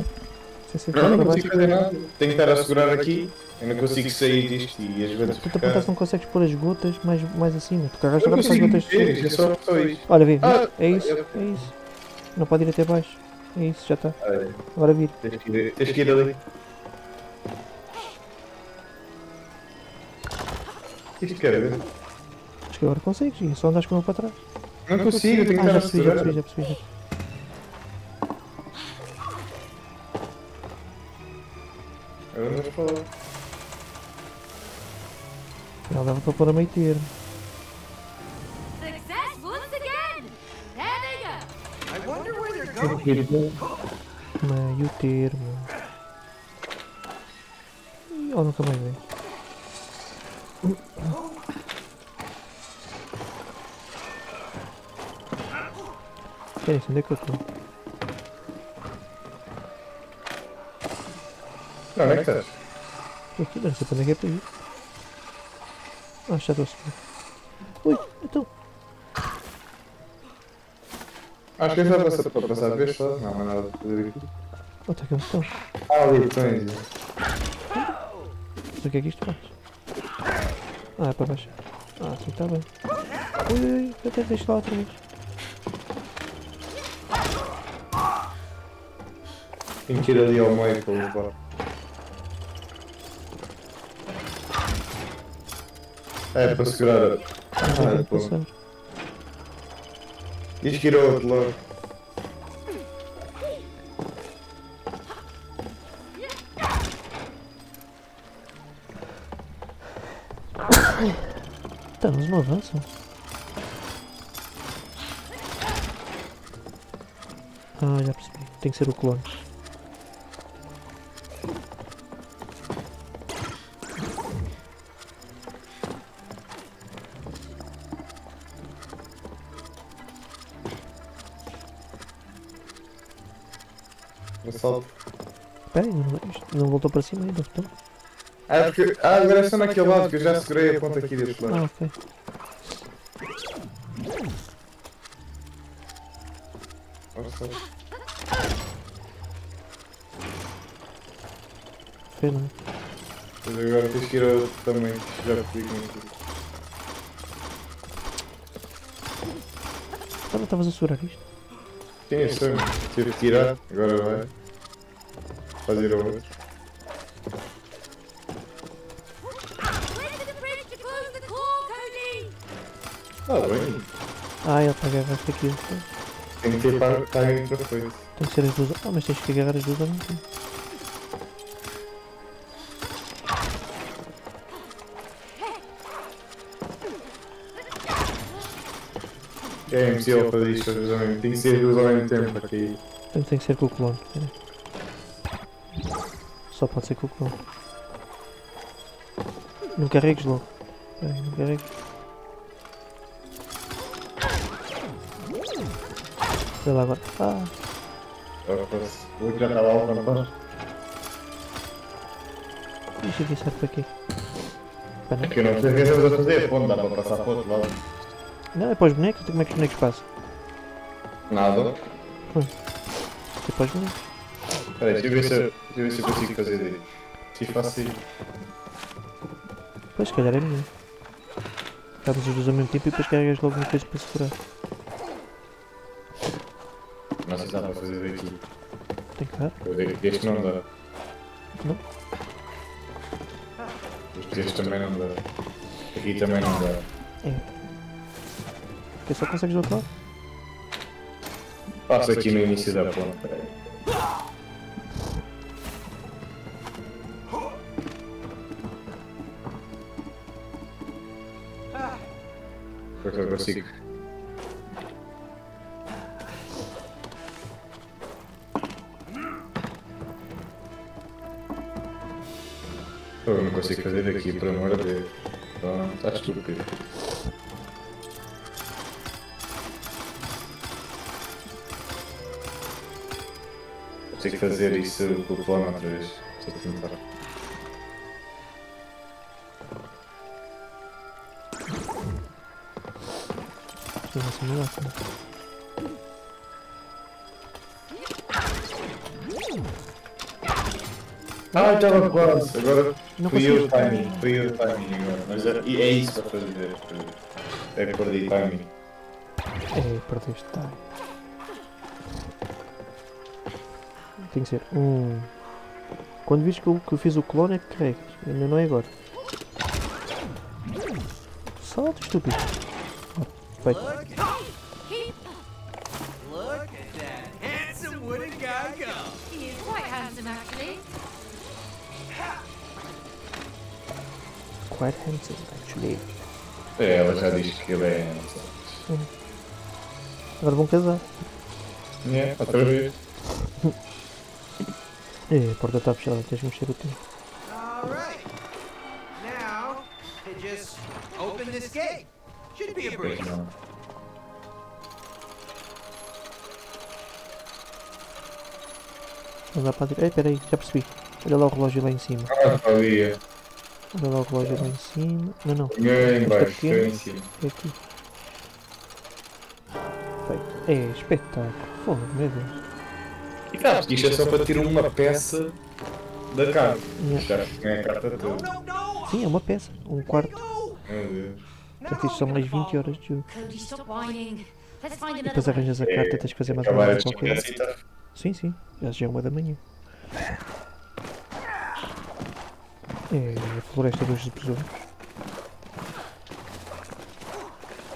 Sem ser Não, não consigo fazer nada. Tenho que estar a segurar aqui. Eu não consigo sair disto e às vezes Tu te apontaste não consegues pôr as gotas mais, mais acima. Tu agora para as gotas. mexer, isto é só, só isto. Olha, vê, vê. Ah, é isso, é isso. Não pode ir até baixo. É isso, já está. Agora vir. Tens que ir, tens que ir ali. Isto quer ver? Acho que agora consegues. E é só andas com ele para trás. Não consigo, tenho que Ah, estar já percebi, já percebi, já percebi. Agora não falar. Afinal dava para pôr a meio termo. Success once again! There they go! I wonder where they're going. Meio termo. Ih, oh, nunca mais vem. Isso? Onde é que eu estou? Não, onde é que estás? Estou aqui, não sei para onde é que é para ir. Ah, já subir. Ui, então. Acho que é só passar, para passar a vez só. Não, há nada a fazer aqui. Oh, está aqui um botão. Ah, ali, botões. Mas o que é que isto faz? Ah, é para baixo. Ah, sim, está bem. Ui, ui, ui, até deixo lá outra vez. Tenho que ir ali ao meio para levar. É para segurar. Ah, pô. passar. Diz que ir ao outro lado. Tá, mas não. Ah, já percebi. Tem que ser o clone. Salto. Espera aí, não, voltou para cima ainda. Então. Ah, porque, ah, agora está naquele lado que eu já segurei a ponta aqui deste Ah, lado. ok. Nossa. Foi não. Mas agora tens que ir ao também. Já é que é. Estava, estavas a segurar isto? Sim, eu sei. Tive que tirar. Agora vai. The core, Cody! Ah, bem. Ah, ele está a agarrar isto aqui. Tem que ter para estar em perfeito. Tem que ser as duas. Ah, mas tens que agarrar as duas ao mesmo tempo. É impossível fazer isto Tem que ser duas ao mesmo tempo aqui. Tem, que ser com o clone. Só pode ser clone. Não carregues logo. Espera aí, não carregues. Vê lá agora. Ah, Agora posso. O outro já estava lá quando faz. isto aqui serve para quê? Espera, É que eu não sei o que estamos a fazer. Ponto, dá para passar para o outro lado. Não, é para os bonecos. Então como é que os bonecos passam? Nada. É para os bonecos. Espera aí, deixa eu ver se eu, deixa eu, ver se eu consigo fazer disso. Se faço. Pois, se calhar é melhor. Acabas os dois ao mesmo tempo e depois carregas logo uma coisa para segurar. Não sei se dá para fazer daqui. Tem que dar. Este não dá. Não? Este também não dá. Aqui também não dá. Porque só consegues do outro lado. Passo aqui no início da ponta. eu consigo. Eu não consigo fazer daqui, pelo amor de Deus. Então, tá estúpido. Vou ter que fazer isso com o plano outra vez. Só tentar. Tem uma simulação. Ah, estava quase. Agora Não fui eu o timing. Fui eu o timing agora. Mas é, é isso para fazer. É perder timing. É, perdeste, tá. Tem que ser um. Quando viste que eu, que eu fiz o clone é que carregas. Ainda não é agora. Salta, estúpido. Feito. Quite handsome, actually. É, ela já diz que ele é. Agora vão casar. É, outra vez. É, a porta está fechada, tens de mexer o tempo. All right. Now, just open this gate. Should be a breeze. não. Andar para a direita. Ei, peraí, já percebi. Olha lá o relógio lá em cima. Ah, sabia. Olha lá o relógio lá em cima. Não, não. O meu é em cima. É aqui. Feito. É, espetáculo. Fogo, meu Deus. E que isto é só para tirar uma peça da carta. Yeah. Já é a carta toda. Sim, é uma peça. Um quarto. Meu Deus. Portanto, isto são mais 20 horas de jogo. E depois arranjas a carta, tens que fazer mais uma Acabar coisa qualquer. Sim, sim. Já já é uma da manhã. É a floresta dos besouros.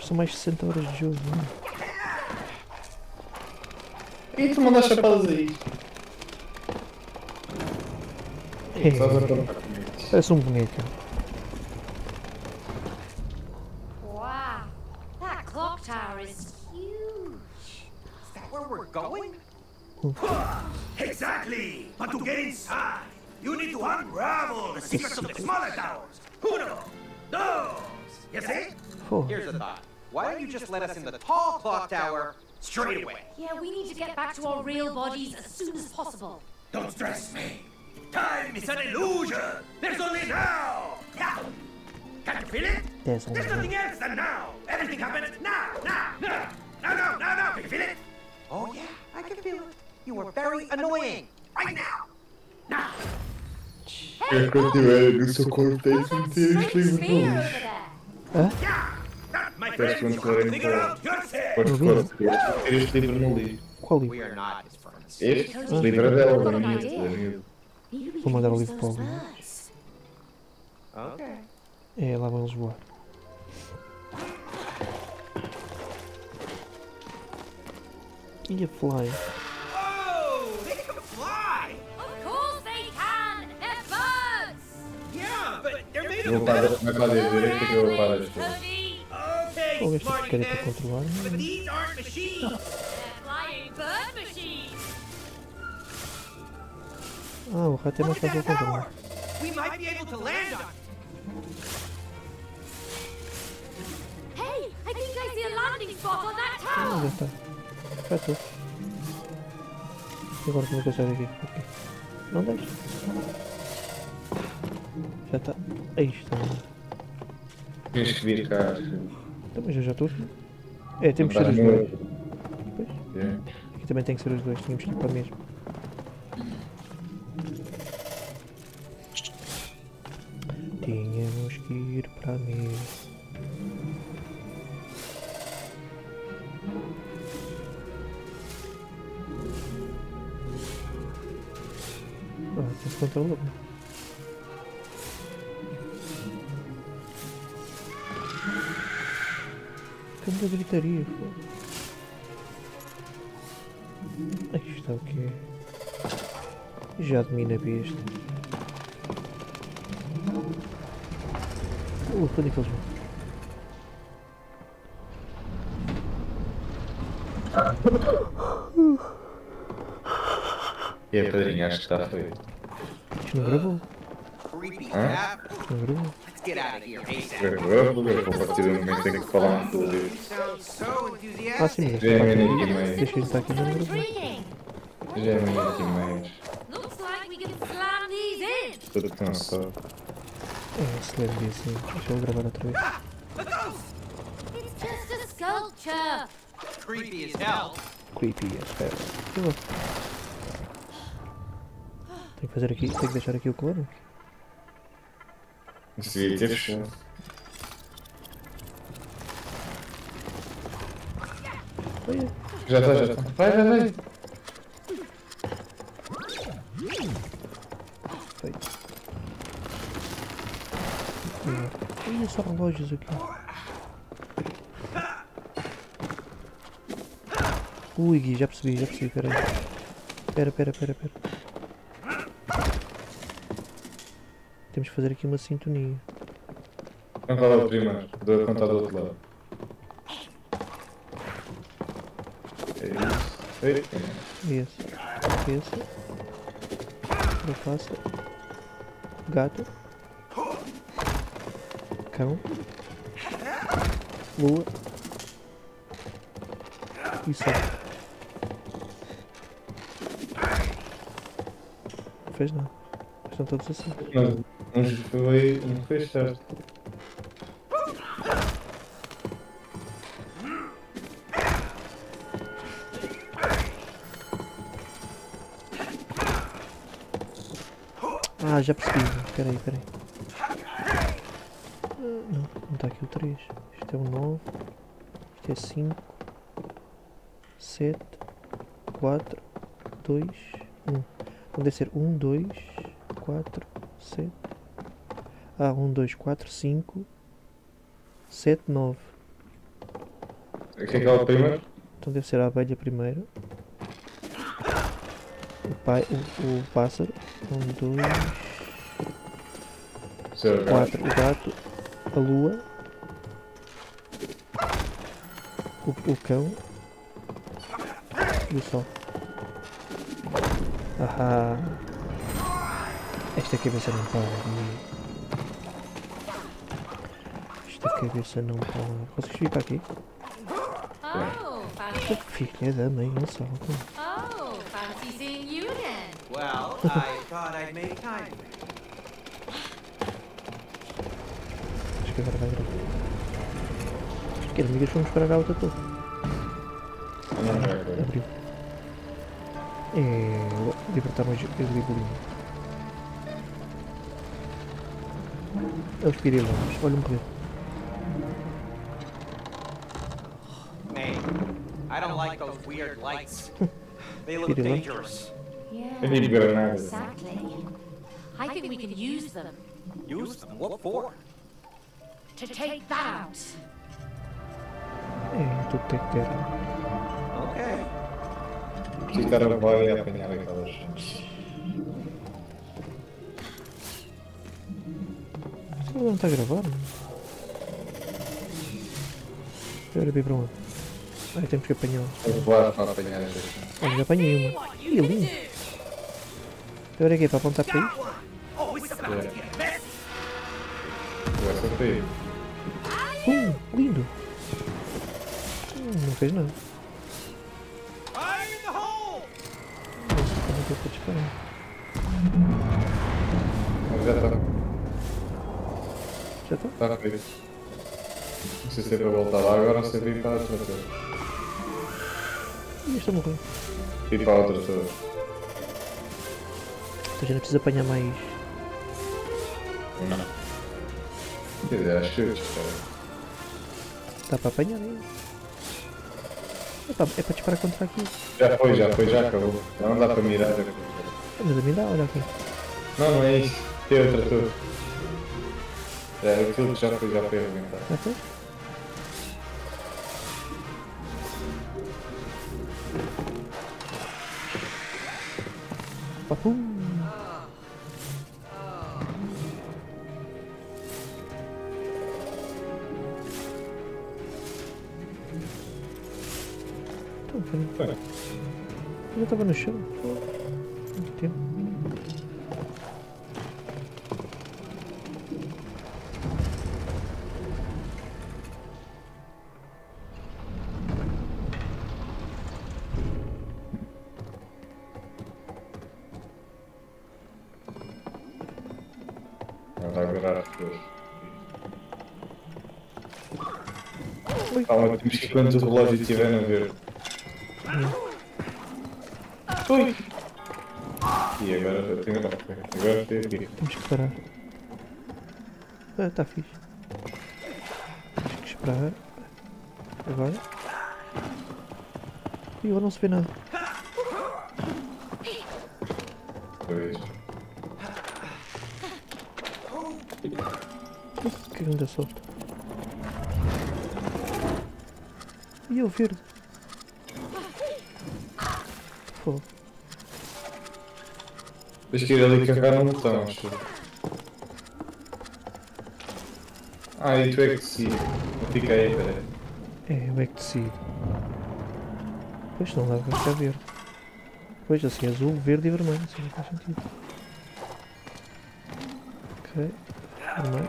São mais de 60 horas de jogo, não é? E tu mandas chapadas aí. É, parece um boneco. Wow. That clock tower is huge. Is that where we're going? Exactly! But to get inside, you need to unravel the secrets of the smaller towers. Uno, dos, you see? Pô, Here's a thought. Why don't you just let us in the tall clock tower straight away? Yeah, we need to get back to our real bodies as soon as possible. Don't stress me. Time is an illusion. There's only now. Yeah. Can you feel it? There's There's nothing else than now. Everything happens now, now, now. Now, now, now, now. Can you feel it? Oh, yeah, I can feel it. You are very annoying. Right now. Now. Eu quando estiver no seu corpo livro no one you for have to him figure for- out yourself. Podes Ouviram? meter este livro no lixo. qual livro? Este Cody, livro é dela, da miúda. Maybe we Vou mandar o livro para o. Okay. É, lá vão eles voar. E a fly? Made Vou of para, metal. vai para a direita que eu vou para a esquerda. Se smarty querem para controlar. Ah, o rato é mais fácil that controlar. tower. We might be able to land on it. Hey, I think I see a landing spot on that Ah, já está. Estou. E agora como é que eu saio daqui? Ok. Não deixa. Já está. Aí está. Tens que vir cá. Então, mas eu já estou aqui. É, temos que ser os dois. Pois. Aqui também tem que ser os dois. Tínhamos que ir para a mesma. Tínhamos que ir para a mesma. Ah, tem que controlar. Cadê a gritaria? pô? Aqui está o quê? Já domina a besta. Uh, onde é que eles vão? E a padrinha, acho que está feito. Isto não gravou. Isto não gravou. Get out of here ASAP. Agora, porque a partir do momento em que livro. sound so Ah, sim, vem parte aqui, não- mãe. Deixa eu estar aqui gravou. intriguing! Já é minha aqui mais. Looks like we can slam these in. Tudo que não sou. É, excelente assim. Deixa eu gravar outra vez. It's just a sculpture. Creepy as hell. Creepy as hell. Tenho que fazer aqui, tenho que deixar aqui o clone. Isso devia ter fechado. Olha, Já está, já está. Vai, vai, vai. Olha só relógios aqui. Ui, Gui, já percebi, já percebi, pera aí. Pera, pera, pera, pera. Temos que fazer aqui uma sintonia. É o primeiro? A conta do outro lado. É isso. Eita. Esse. Não faça. Gato. Cão. Lua. E sol. Não fez nada. Estão todos assim. Uns foi. Um fez certo. Ah, já percebi. Espera aí, espera aí. Ah, Não, não está aqui o 3. Isto é o 9. Isto é 5. 7. 4. 2. 1. Então deve ser 1, 2, 4, 7. Ah, 1, 2, 4, 5. 7, 9. O que é que é o primeiro? Então deve ser a abelha primeiro. O, pai, o, o pássaro. 1, 2, Seu gato. 4, o gato, a lua, o, o cão e o sol. Ahá. Esta cabeça não para. Esta cabeça não para. Consegues vir para aqui? Oh, Filha da mãe, não salta. oh, fancy seeing you again. Well, I thought I'd make time. Acho que agora vai. Acho que as amigas vamos para a. Não, não é. Abriu. É. Libertar mais o libulinho. É os. Olha um poder. Nay, I don't like those weird lights. They look Peter, what? dangerous. Eu digo granadas. Exactly. I think we can use them Use them? What for? to take that out. É, tudo tem que ter. Okay. Ficar a voar apanhar aquelas. Não está a gravar? não? Agora vi para onde? Ai, temos que apanhar. Vou voar para apanhar. Olha, já apanhei uma. Ih, lindo. Agora é que é para apontar para aí? Essa foi. Hum, lindo. Hum, não fez nada. In the hole! Não deu para disparar. Já está. Já está? Está feito. Não sei se é para voltar lá agora ou se é para ir para as outras. Ih, está a morrer. Ir para outras todas. Então já não precisa apanhar mais. Não. Quer dizer, acho que cara. Dá para apanhar ainda. É para, é para disparar contra aquilo. Já foi, já foi, já acabou. Já não dá para mirar. Mas a mim dá, olha aqui. Não, não é isso. Tem outra toda. É, aquilo que já foi, já. Já foi? Papum. Peraí. Foi. Eu já estava no chão. Temos que quando o relógio estiver na verde. Ui! E agora já tenho. Agora tem aqui. Temos que parar. Ah, tá fixe. Temos que esperar. Agora. E agora não se vê nada. Verde. Fogo. Tens que ir ali carregar no botão, acho. Ah, e tu é que. Não fica aí, peraí. É, eu é que decido. Pois não dá para ficar verde. Pois assim, azul, verde e vermelho. Assim não faz sentido. Ok. Vermelho.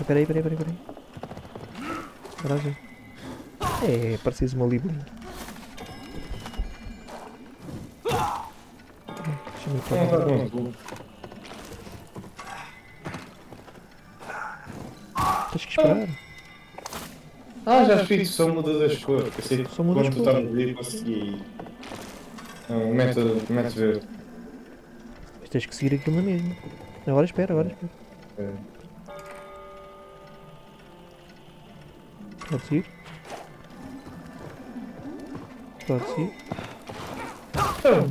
Ah, peraí, peraí, peraí, peraí. Agora azul. É, parece uma librinha. Deixa-me ir para lá. bom, azul. Tens que esperar. Ah, já fiz, só muda das cores. Pensei que quando tu estás ali consegui. Não, mete, mete verde. Mas tens que seguir aquilo na mesma. Agora espera, agora espera. É. Pode seguir. Seguir. Então,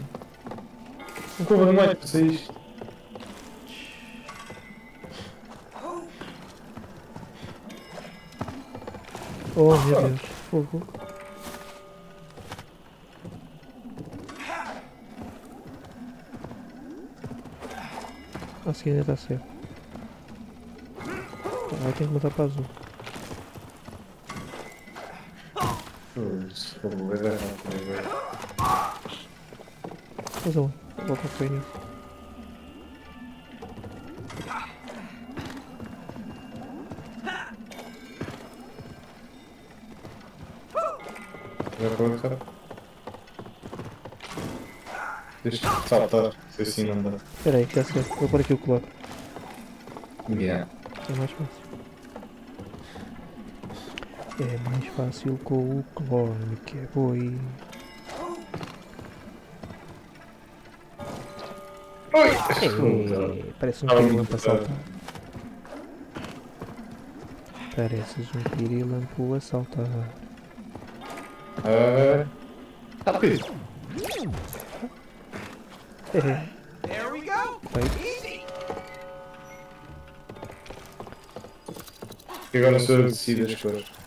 um cover mais para isto. Oh meu Deus. Fogo. A seguir ainda está certo. Agora tem que mudar para azul. Mas? Volta para aí. Já começar. Deixa eu saltar, se assim não dá. Espera aí, já sei. Vou pôr aqui o colar. Yeah. É mais fácil. É mais fácil com o clone que é boi. É, parece um pirilampo a saltar. Pareces um pirilampo a saltar. Ah, rápido. É, There we go. Easy. E agora sou eu que decido as cores.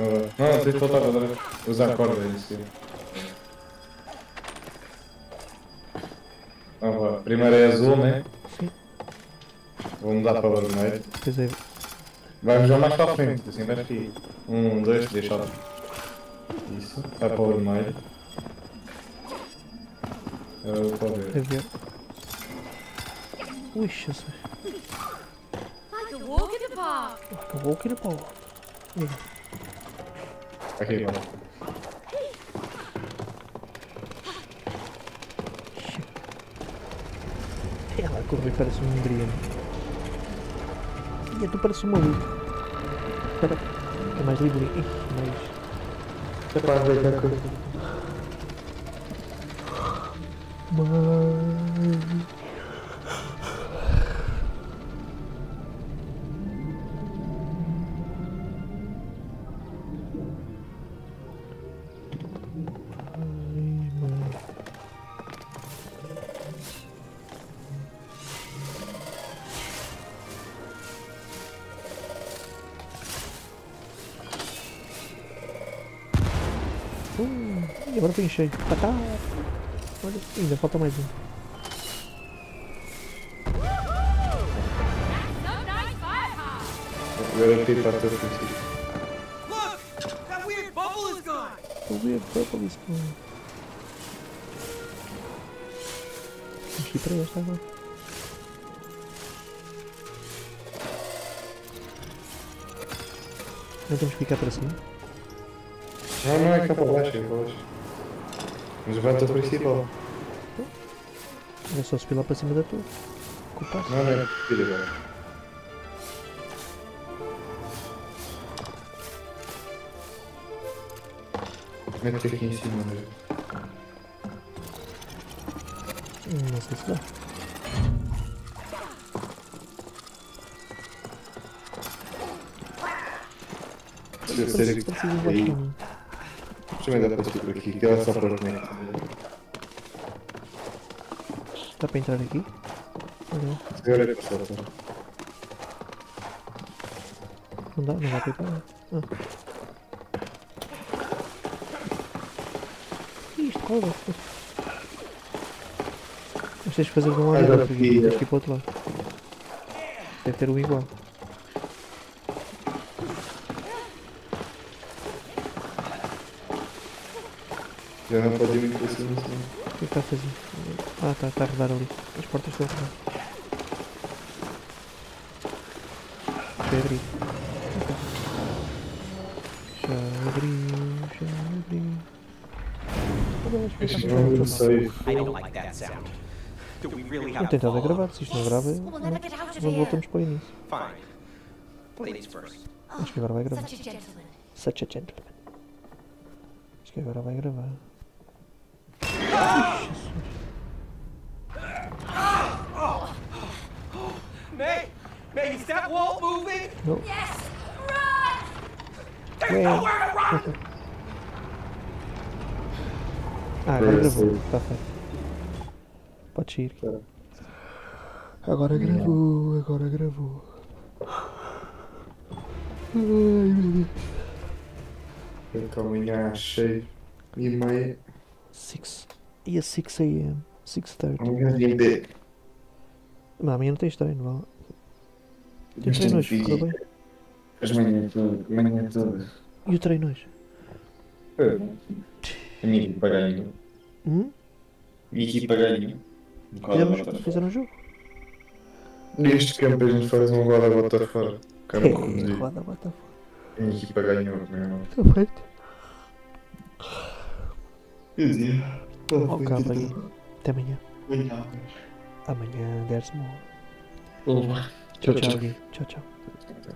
Agora. Não, tens de voltar vez. Usar a corda aí em cima. Então vá. Primeiro é azul, né? Sim. Vou mudar para vermelho. Pois é, Vai já mais para a frente, assim vai aqui. Um, dois, três, quatro. Isso. Vai para o vermelho. Eu vou a ver. ver. Ui, Jesus. Like a walk in the park. Eu vou aqui na pau. Aqui agora. Ela corre parece um embriano. E tu parece um maluco. Espera. É mais livre. Ih, mais. Capaz de ver que tem cheio. Tá, tá. Olha, ainda falta mais um. Agora aqui está tudo consigo. Look! That weird bubble is gone! Weird ir para esta agora. Não temos que ficar para cima? Não, não é cá para baixo, é para baixo. Mas vai para o principal. É só subir lá para cima da torre. Desculpa. Não é pedir agora. Mete aqui em cima dele. Hum, Não sei se dá. Deve ser aqui. Precisa de Aí. um Também dá para subir por aqui, que ela é só para os bonecos. Dá para entrar aqui? Olha, Agora é que só. tá? não dá, não dá para entrar. Ah. Isto, roda. Mas tens de fazer de um lado e outro. Tens é. que ir para o outro lado. Deve ter o igual. Já não pode ir muito para cima assim. O que é que está a fazer? Ah, está tá a rodar ali. As portas estão a rodar. Já abri. Já abri, já abri. Este não tem nada follow? gravado, se isto não grava, não voltamos para o início. Acho que agora vai gravar. Such a gentleman. Such a gentleman. Acho que agora vai gravar. May! May, is that wall moving? Não. Yes! Run! There's Where? nowhere to run! Ah, agora É, gravou. sim. Está feito. Ir. Tá. Agora gravou, agora gravou. Ai meu Deus. Então amanhã às 6 e meia. 6. E a 6 am. 6.30. Amanhã vim ver. Mas amanhã não tens treino, vá. Tem Mas treino hoje, correu bem. As manhãs todas. Manhã todas. E o treino hoje? A minha equipa ganhou. Hum? A minha equipa ganhou. Um Fizemos, fizeram o jogo? Neste campo a gente faz um gol a botar fora. Campo É, reduzido. roda, bota A equipa ganhou. meu. Está feito. Eu dizia. Ok, bem. Até amanhã. Amanhã. Amanhã, there's more. Oh. Tchau, tchau, Gui. Tchau, tchau. Tchau.